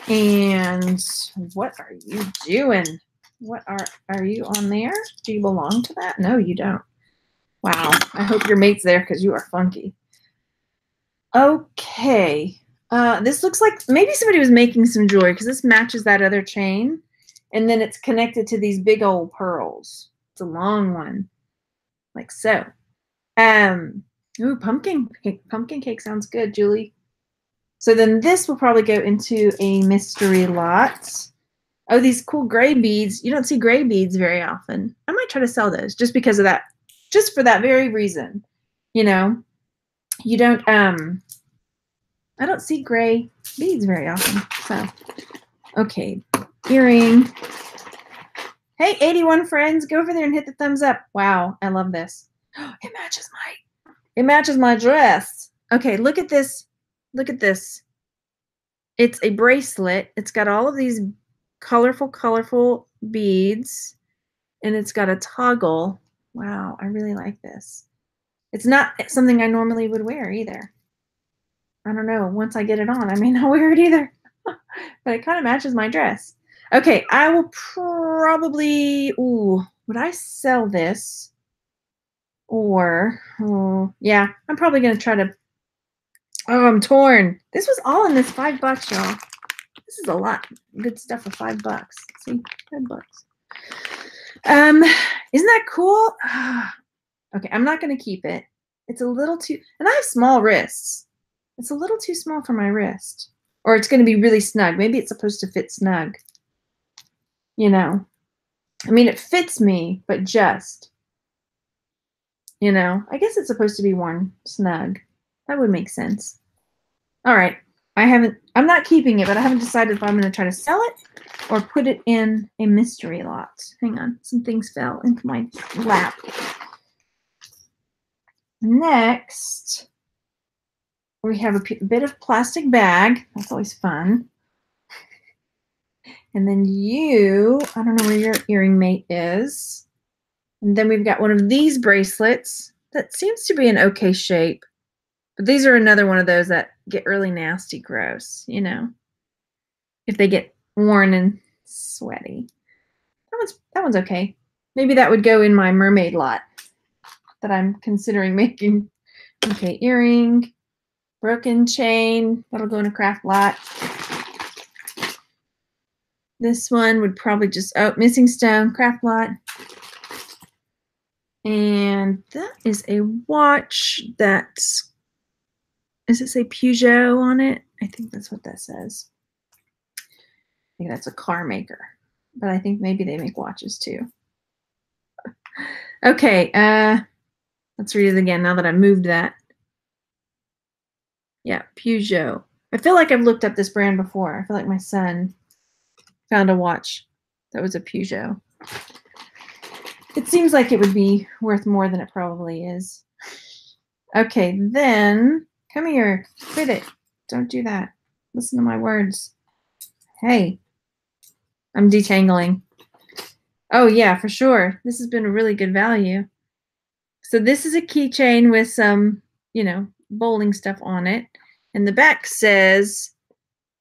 And what are you doing? What are are you on there? Do you belong to that? No, you don't. Wow. I hope your mate's there because you are funky. Okay. Uh, this looks like maybe somebody was making some jewelry because this matches that other chain. And then it's connected to these big old pearls. It's a long one. Like so. Um, ooh, pumpkin cake. Pumpkin cake sounds good, Julie. So then this will probably go into a mystery lot. Oh, these cool gray beads. You don't see gray beads very often. I might try to sell those just because of that. Just for that very reason. You know, you don't um I don't see gray beads very often. So, okay, earring. Hey, 81 friends, go over there and hit the thumbs up. Wow, I love this. [GASPS] It matches my it matches my dress. Okay, look at this. Look at this. It's a bracelet. It's got all of these colorful, colorful beads, and it's got a toggle. Wow, I really like this. It's not something I normally would wear either. I don't know. Once I get it on, I may [LAUGHS] not wear it either. [LAUGHS] but it kind of matches my dress. Okay, I will probably. Ooh, would I sell this? Or, oh, yeah, I'm probably going to try to. Oh, I'm torn. This was all in this five bucks, y'all. This is a lot. Good stuff for five bucks. See, five bucks. Um, isn't that cool? [SIGHS] okay, I'm not going to keep it. It's a little too, and I have small wrists. It's a little too small for my wrist. Or it's going to be really snug. Maybe it's supposed to fit snug. You know, I mean, it fits me, but just, you know, I guess it's supposed to be worn snug. That would make sense. All right. I haven't, I'm not keeping it, but I haven't decided if I'm going to try to sell it or put it in a mystery lot. Hang on. Some things fell into my lap. Next, we have a bit of plastic bag. That's always fun. And then you, I don't know where your earring mate is. And then we've got one of these bracelets that seems to be an okay shape. But these are another one of those that get really nasty, gross, you know, if they get worn and sweaty. That one's that one's okay. Maybe that would go in my mermaid lot that I'm considering [LAUGHS] making. Okay, earring, broken chain, that'll go in a craft lot. This one would probably just, oh, missing stone, craft lot. And that is a watch that's, does it say Peugeot on it? I think that's what that says. I think that's a car maker, but I think maybe they make watches too. [LAUGHS] Okay, uh, let's read it again now that I moved that. Yeah, Peugeot. I feel like I've looked up this brand before. I feel like my son found a watch that was a Peugeot. It seems like it would be worth more than it probably is. Okay, then come here. Quit it. Don't do that. Listen to my words. Hey, I'm detangling. Oh, yeah, for sure. This has been a really good value. So, this is a keychain with some, you know, bowling stuff on it. And the back says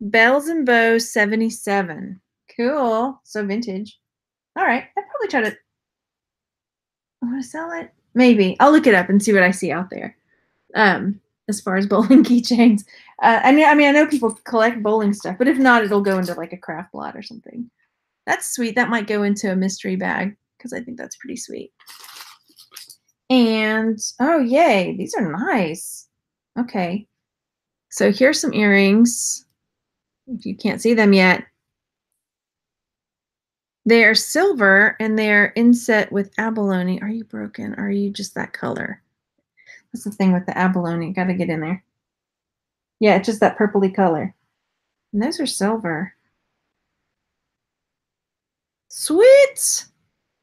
Bells and Bows 77. Cool. So vintage. All right. I'd probably try to I want to sell it. Maybe I'll look it up and see what I see out there. Um, as far as [LAUGHS] bowling keychains, uh, I mean, I mean, I know people collect bowling stuff, but if not, it'll go into like a craft lot or something. That's sweet. That might go into a mystery bag because I think that's pretty sweet. And oh, yay, these are nice. Okay, so here's some earrings. If you can't see them yet, they're silver and they're inset with abalone. Are you broken? Are you just that color? That's the thing with the abalone. You Got to get in there. Yeah, it's just that purpley color. And those are silver. Sweet.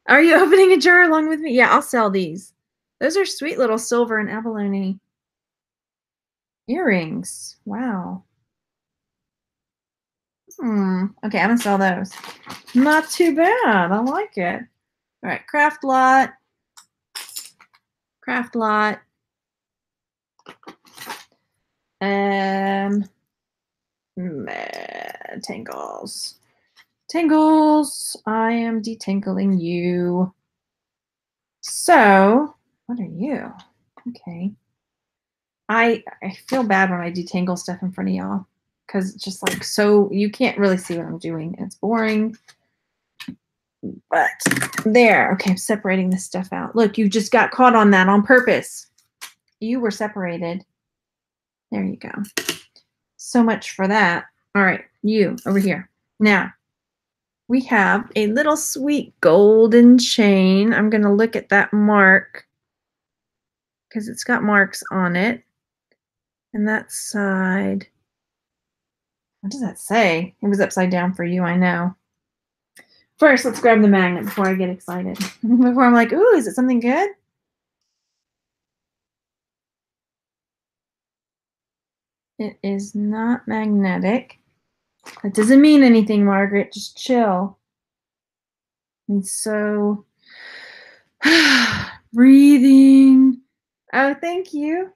Are you [LAUGHS] opening a jar along with me? Yeah, I'll sell these. Those are sweet little silver and abalone earrings. Wow. Hmm. Okay, I'm gonna sell those. Not too bad. I like it. All right, craft lot. Craft lot. Um, tangles. Tangles. I am detangling you. So, what are you? Okay. I I feel bad when I detangle stuff in front of y'all because it's just like so you can't really see what I'm doing. It's boring. But there, okay, I'm separating this stuff out. Look, you just got caught on that on purpose. You were separated. There you go. So much for that. All right, you over here. Now, we have a little sweet golden chain. I'm going to look at that mark because it's got marks on it. And that side, what does that say? It was upside down for you, I know. First, let's grab the magnet before I get excited. [LAUGHS] before I'm like, ooh, is it something good? It is not magnetic. That doesn't mean anything, Margaret. Just chill. And so, [SIGHS] breathing. Oh, thank you.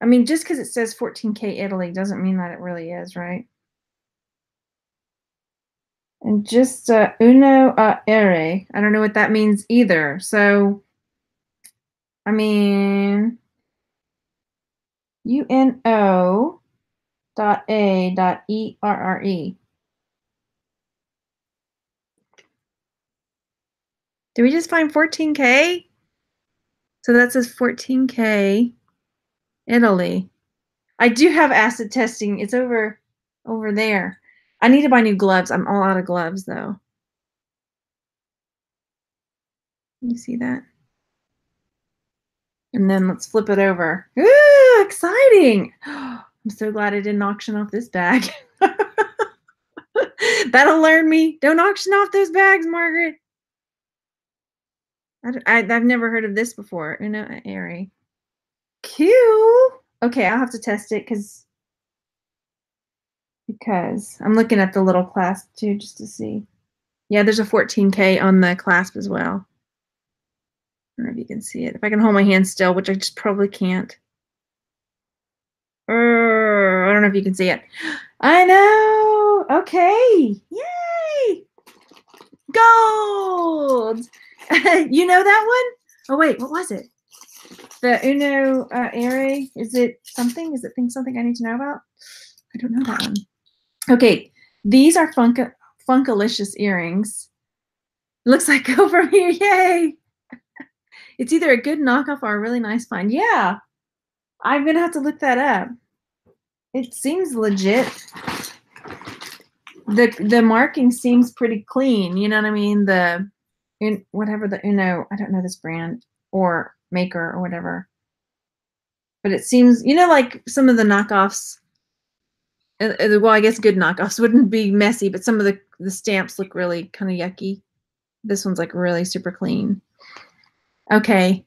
I mean, just because it says 14K Italy doesn't mean that it really is, right? And just uh, uno uh, ere. I don't know what that means either. So, I mean, U-N-O dot A dot E-R-R-E. Did we just find 14K? So that says 14K Italy. I do have acid testing. It's over over there. I need to buy new gloves. I'm all out of gloves though. You see that? And then let's flip it over. Ooh, exciting. [GASPS] I'm so glad I didn't auction off this bag. [LAUGHS] That'll learn me. Don't auction off those bags, Margaret. I, have never heard of this before. Uno Airy. Q. Okay, I'll have to test it because because I'm looking at the little clasp too just to see. Yeah, there's a 14K on the clasp as well. I don't know if you can see it. If I can hold my hand still, which I just probably can't. I don't know if you can see it. I know. Okay. Yay. Gold. [LAUGHS] you know that one? Oh, wait. What was it? The Uno uh, is it something? Is it think something I need to know about? I don't know that one. Okay, these are Funk Funkalicious earrings. Looks like go from here, [LAUGHS] yay! it's either a good knockoff or a really nice find. Yeah, I'm gonna have to look that up. It seems legit. The the marking seems pretty clean. You know what I mean? The in whatever the Uno, I don't know this brand or maker or whatever. But it seems, you know, like some of the knockoffs. Uh, uh, well, I guess good knockoffs wouldn't be messy, but some of the the stamps look really kind of yucky. This one's like really super clean. Okay.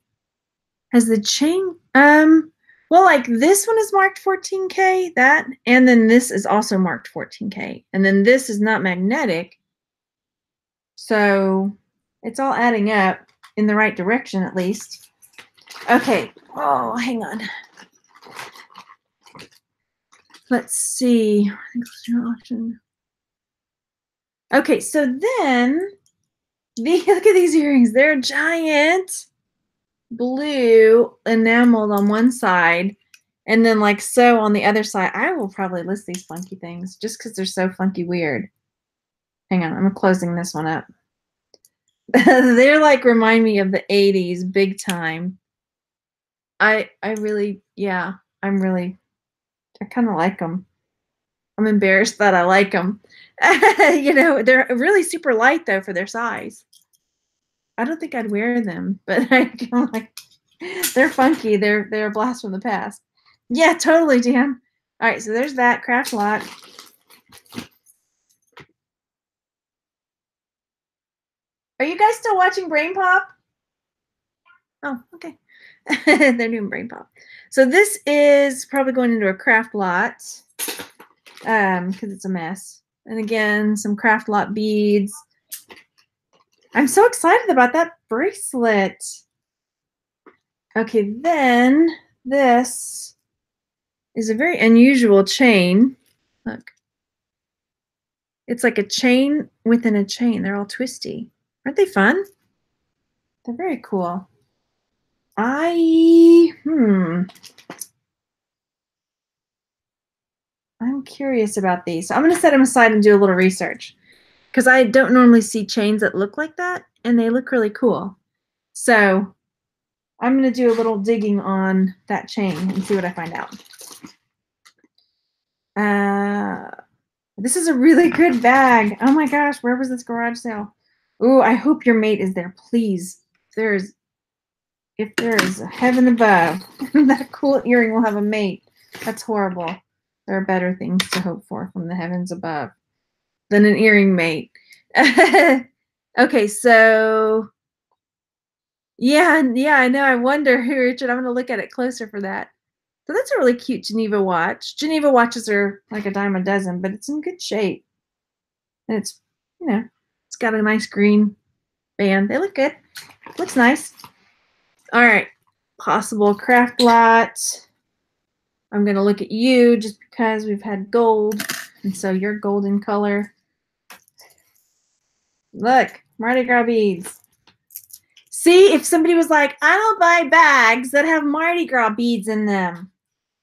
Has the chain um well like this one is marked 14K, that and then this is also marked 14K. And then this is not magnetic. So it's all adding up in the right direction at least. Okay. Oh, hang on. Let's see. Okay, so then The, [LAUGHS] look at these earrings. They're giant blue enameled on one side and then like so on the other side. I will probably list these funky things just because they're so funky weird. Hang on, I'm closing this one up. [LAUGHS] they're like remind me of the 80s big time. I I really yeah, I'm really I kind of like them. I'm embarrassed that I like them. [LAUGHS] you know, they're really super light though for their size. I don't think I'd wear them, [LAUGHS] but I am like they're funky. They're they're a blast from the past. Yeah, totally, Dan. All right, so there's that craft lock. Are you guys still watching Brain Pop? Oh, okay. [LAUGHS] They're doing Brain Pop. So this is probably going into a craft lot um, because it's a mess. And again, some craft lot beads. I'm so excited about that bracelet. Okay, then this is a very unusual chain. Look. It's like a chain within a chain. They're all twisty. Aren't they fun? They're very cool. I, hmm. I'm curious about these. So I'm going to set them aside and do a little research because I don't normally see chains that look like that and they look really cool. So I'm going to do a little digging on that chain and see what I find out. Uh, this is a really good bag. Oh my gosh, where was this garage sale? Oh, I hope your mate is there, please. There's, if there is a heaven above, [LAUGHS] that cool earring will have a mate. That's horrible. There are better things to hope for from the heavens above than an earring mate. [LAUGHS] okay, so yeah, yeah, I know. I wonder, [LAUGHS] Richard. I'm going to look at it closer for that. So that's a really cute Geneva watch. Geneva watches are like a dime a dozen, but it's in good shape. And it's, you know, it's got a nice green band. They look good. Looks nice. All right. Possible craft lot. I'm going to look at you just because we've had gold. And so you're golden color. Look, Mardi Gras beads. See, if somebody was like, I don't buy bags that have Mardi Gras beads in them.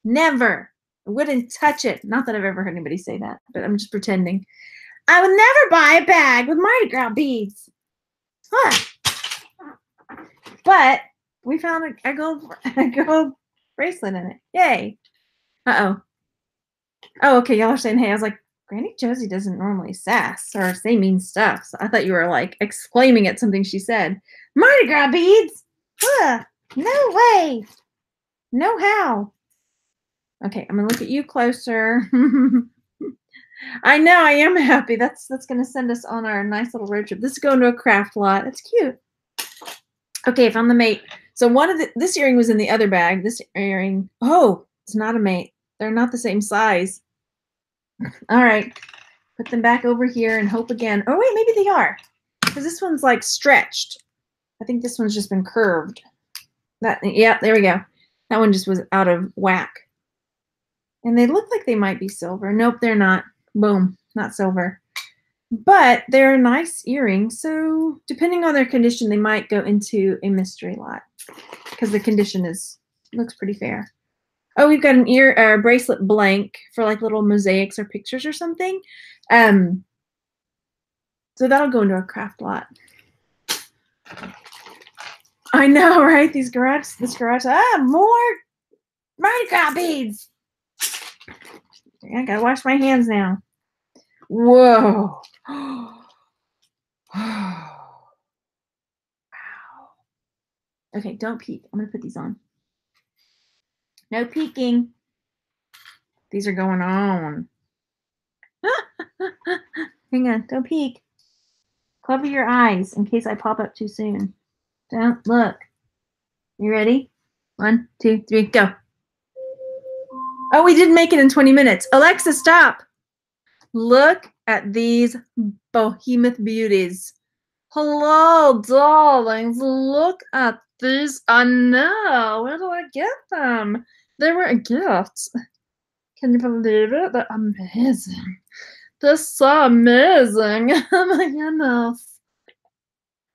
Never. I wouldn't touch it. Not that I've ever heard anybody say that, but I'm just pretending. I would never buy a bag with Mardi Gras beads. Huh. But we found a, a gold [LAUGHS] a gold bracelet in it. Yay. Uh-oh. Oh, okay. Y'all are saying, hey, I was like, Granny Josie doesn't normally sass or say mean stuff. So I thought you were like exclaiming at something she said. Mardi Gras beads? Huh. No way. No how. Okay, I'm gonna look at you closer. [LAUGHS] I know I am happy. That's that's gonna send us on our nice little road trip. This is going to a craft lot. It's cute. Okay, found the mate. So one of the this earring was in the other bag. This earring, oh, it's not a mate. They're not the same size. All right, put them back over here and hope again. Oh wait, maybe they are, because this one's like stretched. I think this one's just been curved. That yeah, there we go. That one just was out of whack. And they look like they might be silver. Nope, they're not. Boom, not silver. But they're a nice earring, so depending on their condition, they might go into a mystery lot because the condition is looks pretty fair. Oh, we've got an ear uh, bracelet blank for like little mosaics or pictures or something. Um, so that'll go into a craft lot. I know, right? These garage, this garage, ah, more Gras beads. I gotta wash my hands now. Whoa. wow. Okay, don't peek. I'm gonna put these on. No peeking. These are going on. [LAUGHS] Hang on, don't peek. Cover your eyes in case I pop up too soon. Don't look. You ready? One, two, three, go. Oh, we didn't make it in 20 minutes. Alexa, stop. Look at these behemoth beauties. Hello, darlings. Look at these. I know. Where do I get them? They were a gift. Can you believe it? They're amazing. They're so amazing. [LAUGHS] oh my goodness.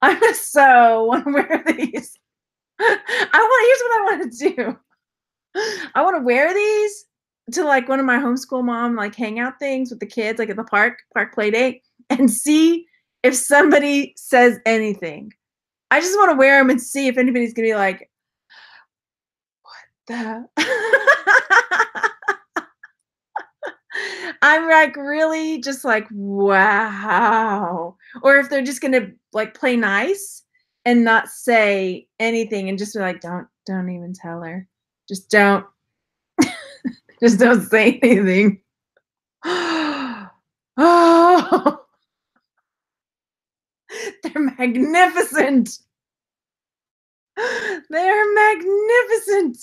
I so want to wear these. I want. Here's what I want to do. I want to wear these to like one of my homeschool mom like hangout things with the kids, like at the park, park play date, and see if somebody says anything. I just want to wear them and see if anybody's gonna be like, "What the." [LAUGHS] I'm like really just like, wow. Or if they're just gonna like play nice and not say anything and just be like, don't, don't even tell her. Just don't, [LAUGHS] just don't say anything. [GASPS] [GASPS] oh, they're magnificent. They're magnificent.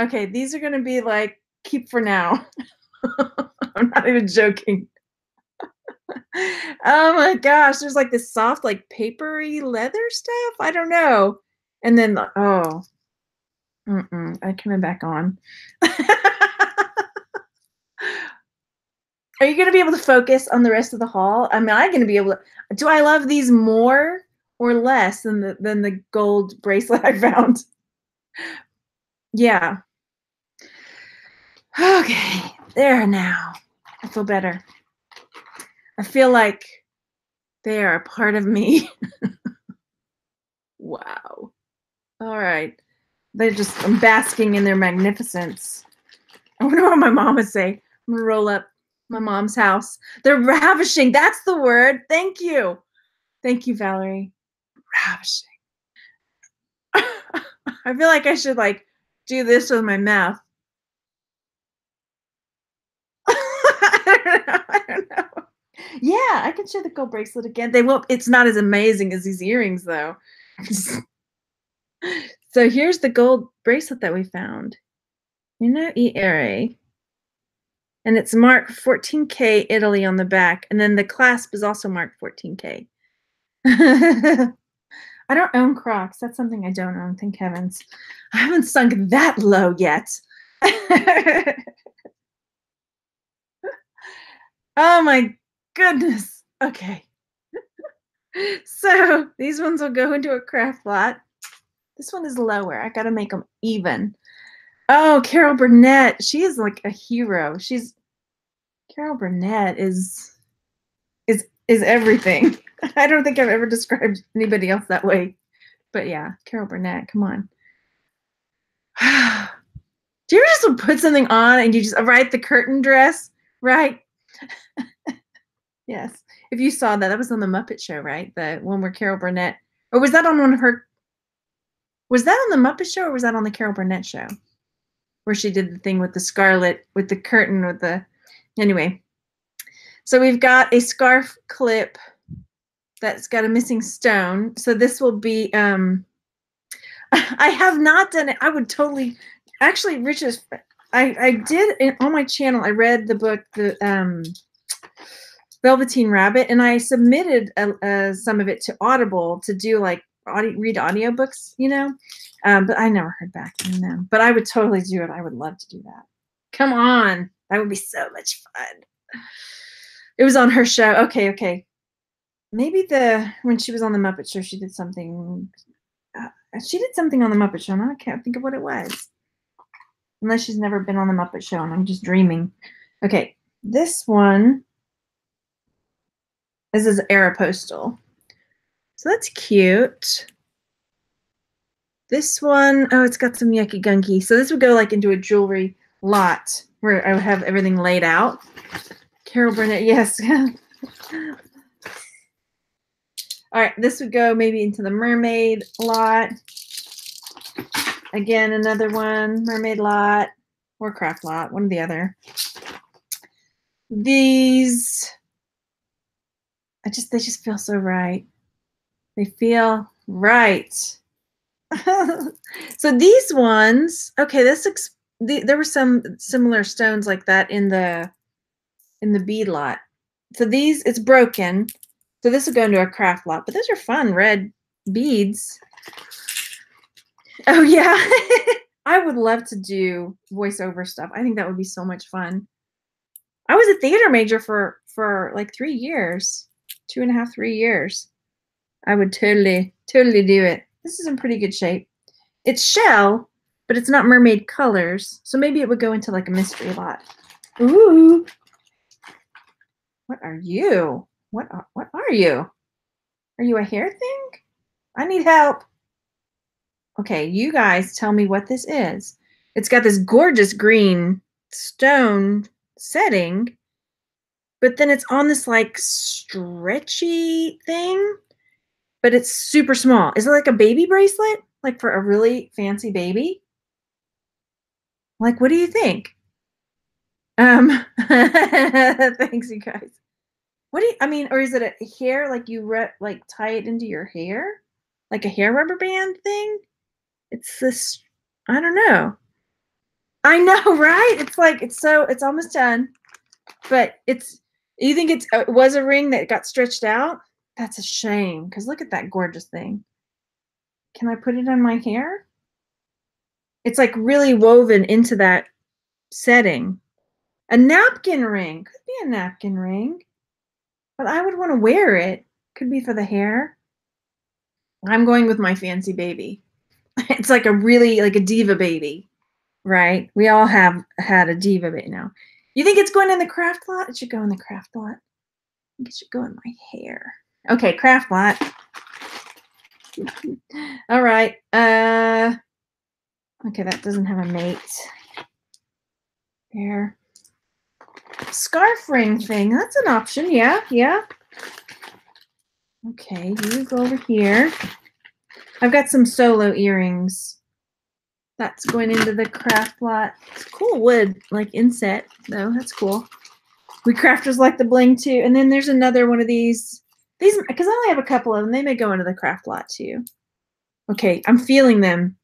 Okay, these are gonna be like keep for now. [LAUGHS] I'm not even joking. [LAUGHS] oh my gosh, there's like this soft, like papery leather stuff. I don't know. And then, the, oh, mm-mm, I coming back on. [LAUGHS] Are you going to be able to focus on the rest of the haul? Am I going to be able to? Do I love these more or less than the than the gold bracelet I found? Yeah. Okay, there now. I feel better. I feel like they are a part of me. [LAUGHS] wow. All right. They're just I'm basking in their magnificence. I wonder what my mom would say. I'm gonna roll up my mom's house. They're [LAUGHS] ravishing. That's the word. Thank you. Thank you, Valerie. Ravishing. [LAUGHS] I feel like I should like do this with my mouth. [LAUGHS] I don't know. Yeah, I can show the gold bracelet again. They won't. It's not as amazing as these earrings, though. so here's the gold bracelet that we found. You know, ERA. And it's marked 14K Italy on the back. And then the clasp is also marked 14K. [LAUGHS] I don't own Crocs. That's something I don't own, thank heavens. I haven't sunk that low yet. [LAUGHS] Oh my goodness. Okay. [LAUGHS] so these ones will go into a craft lot. This one is lower. I got to make them even. Oh, Carol Burnett. She is like a hero. She's Carol Burnett is is is everything. [LAUGHS] [LAUGHS] I don't think I've ever described anybody else that way. But yeah, Carol Burnett, come on. [SIGHS] Do you ever just put something on and you just uh, write the curtain dress, right? [LAUGHS] yes. If you saw that, that was on the Muppet Show, right? The one where Carol Burnett, or was that on one of her? Was that on the Muppet Show, or was that on the Carol Burnett Show, where she did the thing with the scarlet, with the curtain, with the, anyway. So we've got a scarf clip that's got a missing stone. So this will be. um [LAUGHS] I have not done it. I would totally, actually, Rich's I I did on my channel. I read the book, the um, Velveteen Rabbit, and I submitted uh, uh, some of it to Audible to do like audio, read audiobooks, you know. Um, but I never heard back from them. But I would totally do it. I would love to do that. Come on, that would be so much fun. It was on her show. Okay, okay. Maybe the when she was on the Muppet Show, she did something. Uh, she did something on the Muppet Show, and I can't think of what it was. Unless she's never been on the Muppet Show and I'm just dreaming. Okay, this one this is Aeropostale. So that's cute. This one, oh, it's got some yucky gunky. So this would go like into a jewelry lot where I would have everything laid out. Carol Burnett, yes. [LAUGHS] All right, this would go maybe into the mermaid lot. Again, another one, mermaid lot or craft lot, one or the other. These, I just, they just feel so right. They feel right. [LAUGHS] so these ones, okay, this, the, there were some similar stones like that in the, in the bead lot. So these, it's broken. So this will go into a craft lot, but those are fun red beads. Oh [LAUGHS] yeah. I would love to do voiceover stuff. I think that would be so much fun. I was a theater major for for like three years, two and a half, three years. I would totally, totally do it. This is in pretty good shape. It's shell, but it's not mermaid colors. So maybe it would go into like a mystery lot. Ooh. What are you? What are, what are you? Are you a hair thing? I need help. Okay, you guys tell me what this is. It's got this gorgeous green stone setting, but then it's on this like stretchy thing, but it's super small. Is it like a baby bracelet? Like for a really fancy baby? Like, what do you think? Um, [LAUGHS] thanks, you guys. What do you, I mean, or is it a hair, like you re, like tie it into your hair? Like a hair rubber band thing? It's this, I don't know. I know, [LAUGHS] right? It's like, it's so, it's almost done, but it's, you think it's, it was a ring that got stretched out? That's a shame, because look at that gorgeous thing. Can I put it on my hair? It's like really woven into that setting. A napkin ring. Could be a napkin ring. But I would want to wear it. Could be for the hair. I'm going with my fancy baby. [LAUGHS] It's like a really like a diva baby, right? We all have had a diva baby now. You think it's going in the craft lot? It should go in the craft lot. I think it should go in my hair. Okay, craft lot. all right. Uh okay, that doesn't have a mate. There. Scarf ring thing. That's an option. Yeah, yeah. Okay, you go over here. I've got some solo earrings. That's going into the craft lot. It's cool wood, like inset, though. That's cool. We crafters like the bling too. And then there's another one of these. These, because I only have a couple of them, they may go into the craft lot too. Okay, I'm feeling them.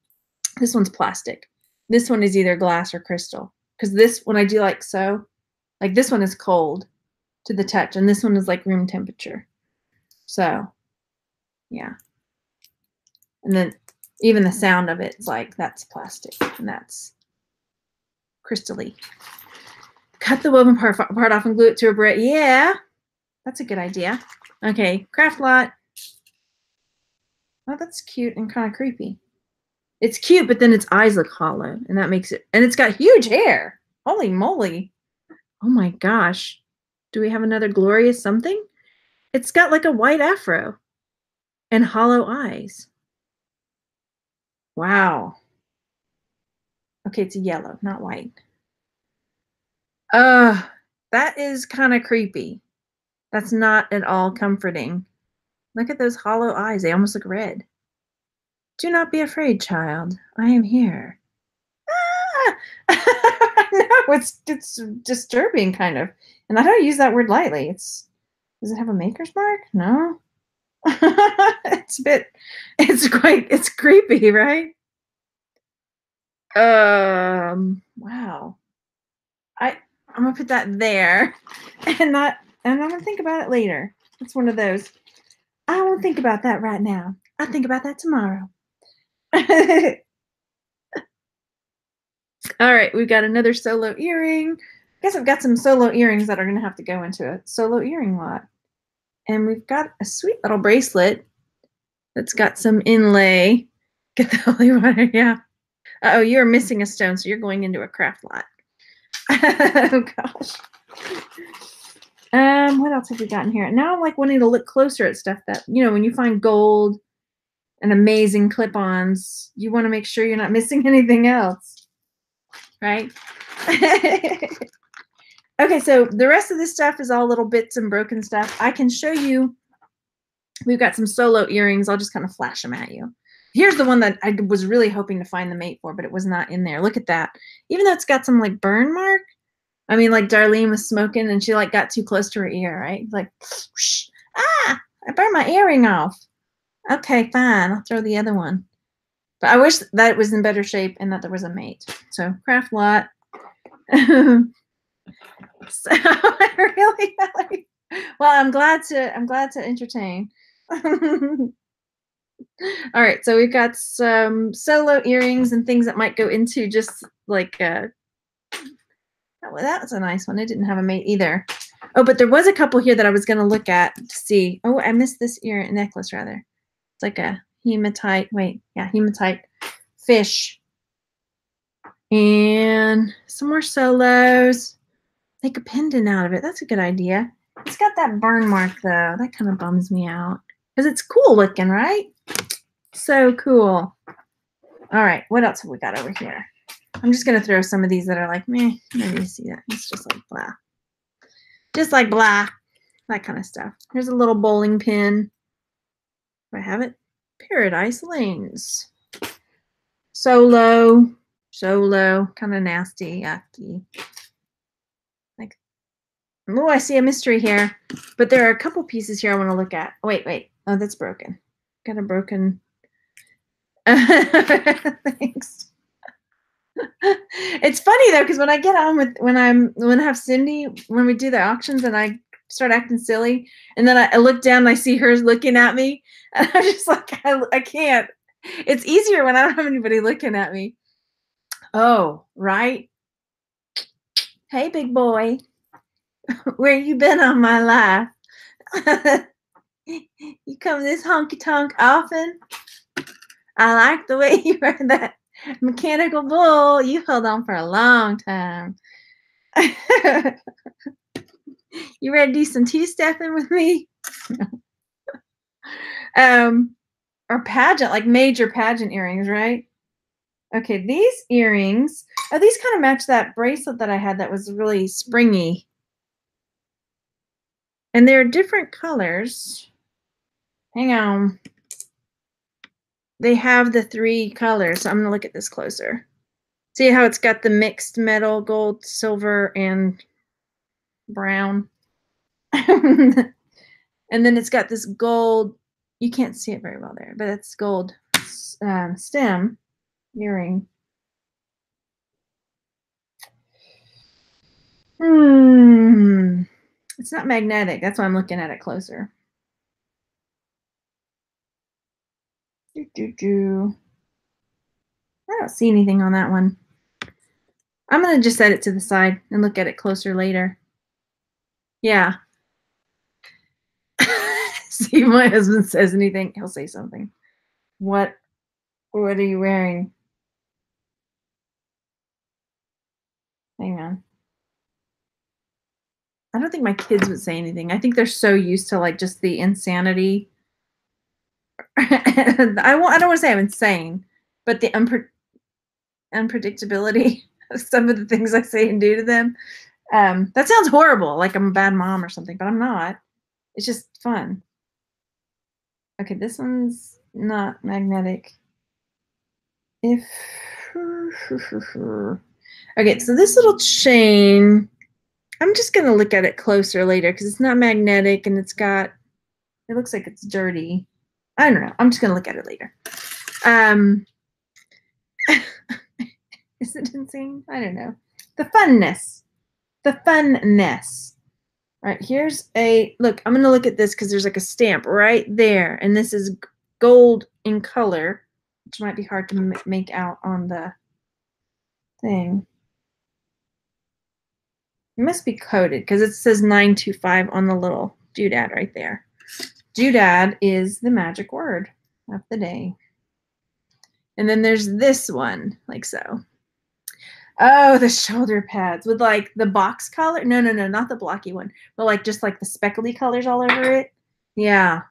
This one's plastic. This one is either glass or crystal. Because this, when I do like so, like this one is cold to the touch, and this one is like room temperature. So, yeah. And then even the sound of it's like that's plastic and that's crystally. Cut the woven part, part off and glue it to a braid. Yeah, that's a good idea. Okay, craft lot. Oh, that's cute and kind of creepy. It's cute, but then its eyes look hollow, and that makes it. And it's got huge hair. Holy moly! Oh my gosh. Do we have another glorious something? It's got like a white afro and hollow eyes. Wow. Okay, it's yellow, not white. Uh, that is kind of creepy. That's not at all comforting. Look at those hollow eyes. They almost look red. Do not be afraid, child. I am here. Ah! [LAUGHS] no, it's it's disturbing kind of. And I don't use that word lightly. It's does it have a maker's mark? No. [LAUGHS] it's a bit it's quite it's creepy, right? Um wow. I I'm gonna put that there [LAUGHS] and not and I'm gonna think about it later. It's one of those. I won't think about that right now. I'll think about that tomorrow. [LAUGHS] All right, we've got another solo earring. I guess I've got some solo earrings that are going to have to go into a solo earring lot. And we've got a sweet little bracelet that's got some inlay. [LAUGHS] Get the holy water, yeah. Uh oh, you're missing a stone, so you're going into a craft lot. [LAUGHS] oh gosh. Um, what else have we got in here? Now I'm like wanting to look closer at stuff that, you know, when you find gold and amazing clip-ons, you want to make sure you're not missing [LAUGHS] anything else. Right? [LAUGHS] Okay, so the rest of this stuff is all little bits and broken stuff. I can show you, we've got some solo earrings. I'll just kind of flash them at you. Here's the one that I was really hoping to find the mate for, but it was not in there. Look at that. Even though it's got some like burn mark, I mean, like Darlene was smoking and she like got too close to her ear, right? Like, whoosh, ah, I burned my earring off. Okay, fine. I'll throw the other one. But I wish that was in better shape and that there was a mate. So craft lot. [LAUGHS] So [LAUGHS] really, really, well, I'm glad to I'm glad to entertain. [LAUGHS] All right, so we've got some solo earrings and things that might go into just like uh oh, well, that was a nice one. It didn't have a mate either. Oh, but there was a couple here that I was going to look at to see. Oh, I missed this ear necklace rather. It's like a hematite. Wait, yeah, hematite fish. And some more solos. Make a pendant out of it. That's a good idea. It's got that burn mark though. That kind of bums me out. Because it's cool looking, right? So cool. All right, what else have we got over here? I'm just gonna throw some of these that are like, meh, maybe you see that. It's just like blah. Just like blah. That kind of stuff. Here's a little bowling pin. Do I have it? Paradise Lanes. Solo. Solo. Kind of nasty, yucky. Like, oh, I see a mystery here. But there are a couple pieces here I want to look at. Oh, wait, wait. Oh, that's broken. Got a broken. [LAUGHS] Thanks. It's funny though because when I get on with when I'm when I have Cindy when we do the auctions and I start acting silly and then I, I look down and I see her looking at me [LAUGHS] and I'm just like I, I can't. It's easier when I don't have anybody looking at me. Oh, right. Hey, big boy, [LAUGHS] where you been all my life? [LAUGHS] you come this honky tonk often? I like the way you wear that mechanical bull. You held on for a long time. [LAUGHS] you ready to do some two-stepping with me? [LAUGHS] um, or pageant, like major pageant earrings, right? Okay, these earrings, oh, these kind of match that bracelet that I had that was really springy. And they're different colors. Hang on they have the three colors. So I'm going to look at this closer. See how it's got the mixed metal, gold, silver, and brown. [LAUGHS] and then it's got this gold, you can't see it very well there, but it's gold um, stem earring. Hmm. It's not magnetic. That's why I'm looking at it closer. Do, do, do. I don't see anything on that one. I'm going to just set it to the side and look at it closer later. Yeah. see my husband says anything, he'll say something. What what are you wearing? Hang on. I don't think my kids would say anything. I think they're so used to like just the insanity [LAUGHS] I won't, I don't want to say I'm insane, but the unpre- unpredictability [LAUGHS] of some of the things I say and do to them. Um, that sounds horrible, like I'm a bad mom or something, but I'm not. It's just fun. Okay, this one's not magnetic. If [LAUGHS] okay, so this little chain, I'm just gonna look at it closer later because it's not magnetic and it's got. It looks like it's dirty. I don't know. I'm just gonna look at it later. Um, [LAUGHS] is it insane? I don't know. The funness, the funness. All right, here's a look. I'm gonna look at this because there's like a stamp right there, and this is gold in color, which might be hard to make out on the thing. It must be coded because it says 925 on the little doodad right there. Doodad is the magic word of the day. And then there's this one, like so. Oh, the shoulder pads with like the box color. No, no, no, not the blocky one, but like just like the speckly colors all over it. Yeah.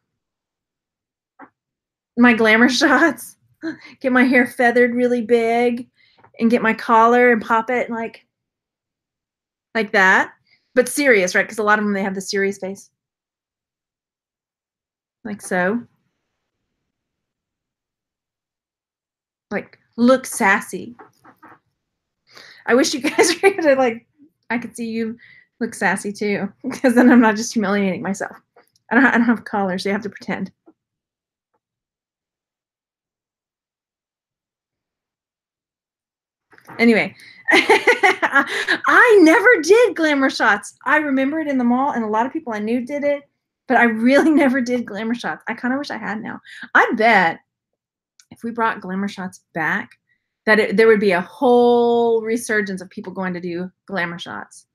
My glamour [LAUGHS] shots. Get my hair feathered really big and get my collar and pop it like like that. But serious, right? Because a lot of them they have the serious face like so. Like, look sassy. I wish you [LAUGHS] guys were able to like, I could see you look sassy too, because then I'm not just humiliating myself. I don't, I don't have collars, so you have to pretend. Anyway, [LAUGHS] I never did glamour shots. I remember it in the mall, and a lot of people I knew did it but I really [LAUGHS] never did glamour shots. I kind of wish I had now. I bet if we brought glamour shots back, that it, there would be a whole resurgence of people going to do glamour shots.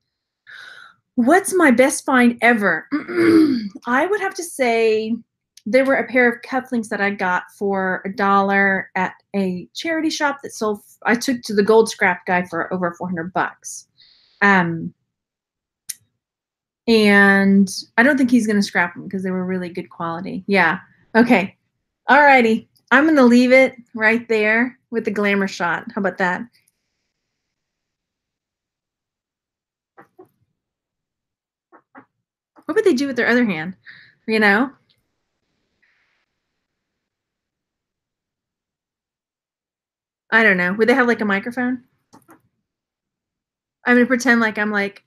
What's my best find ever? [CLEARS THROAT] I would have to say there were a pair of cufflinks that I got for a dollar at a charity shop that sold. I took to the gold scrap guy for over 400 bucks. Um, and I don't think he's going to scrap them because they were really good quality. Yeah. Okay. Alrighty. I'm going to leave it right there with the glamour shot. How about that? What would they do with their other hand? You know? I don't know. Would they have like a microphone? I'm gonna pretend like I'm like,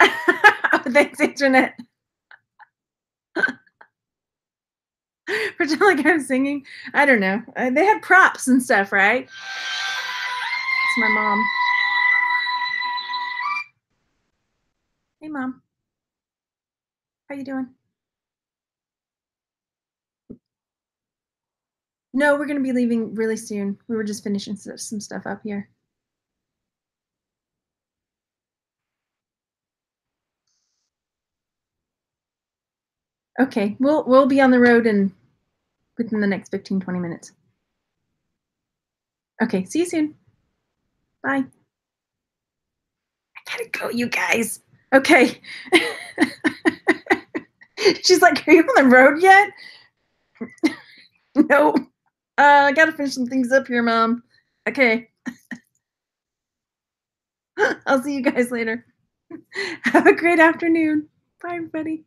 [LAUGHS] [LAUGHS] thanks, internet. [LAUGHS] pretend like I'm singing. I don't know. Uh, they had props and stuff, right? It's my mom. Hey, mom. How you doing? No, we're gonna be leaving really soon. We were just finishing some stuff up here. Okay, we'll we'll be on the road in within the next 15, 20 minutes. Okay, see you soon. Bye. I gotta go, you guys. Okay. [LAUGHS] She's like, Are you on the road yet? [LAUGHS] no. Uh, I gotta finish some things up here, Mom. Okay. [LAUGHS] I'll see you guys later. Have a great afternoon. Bye, everybody.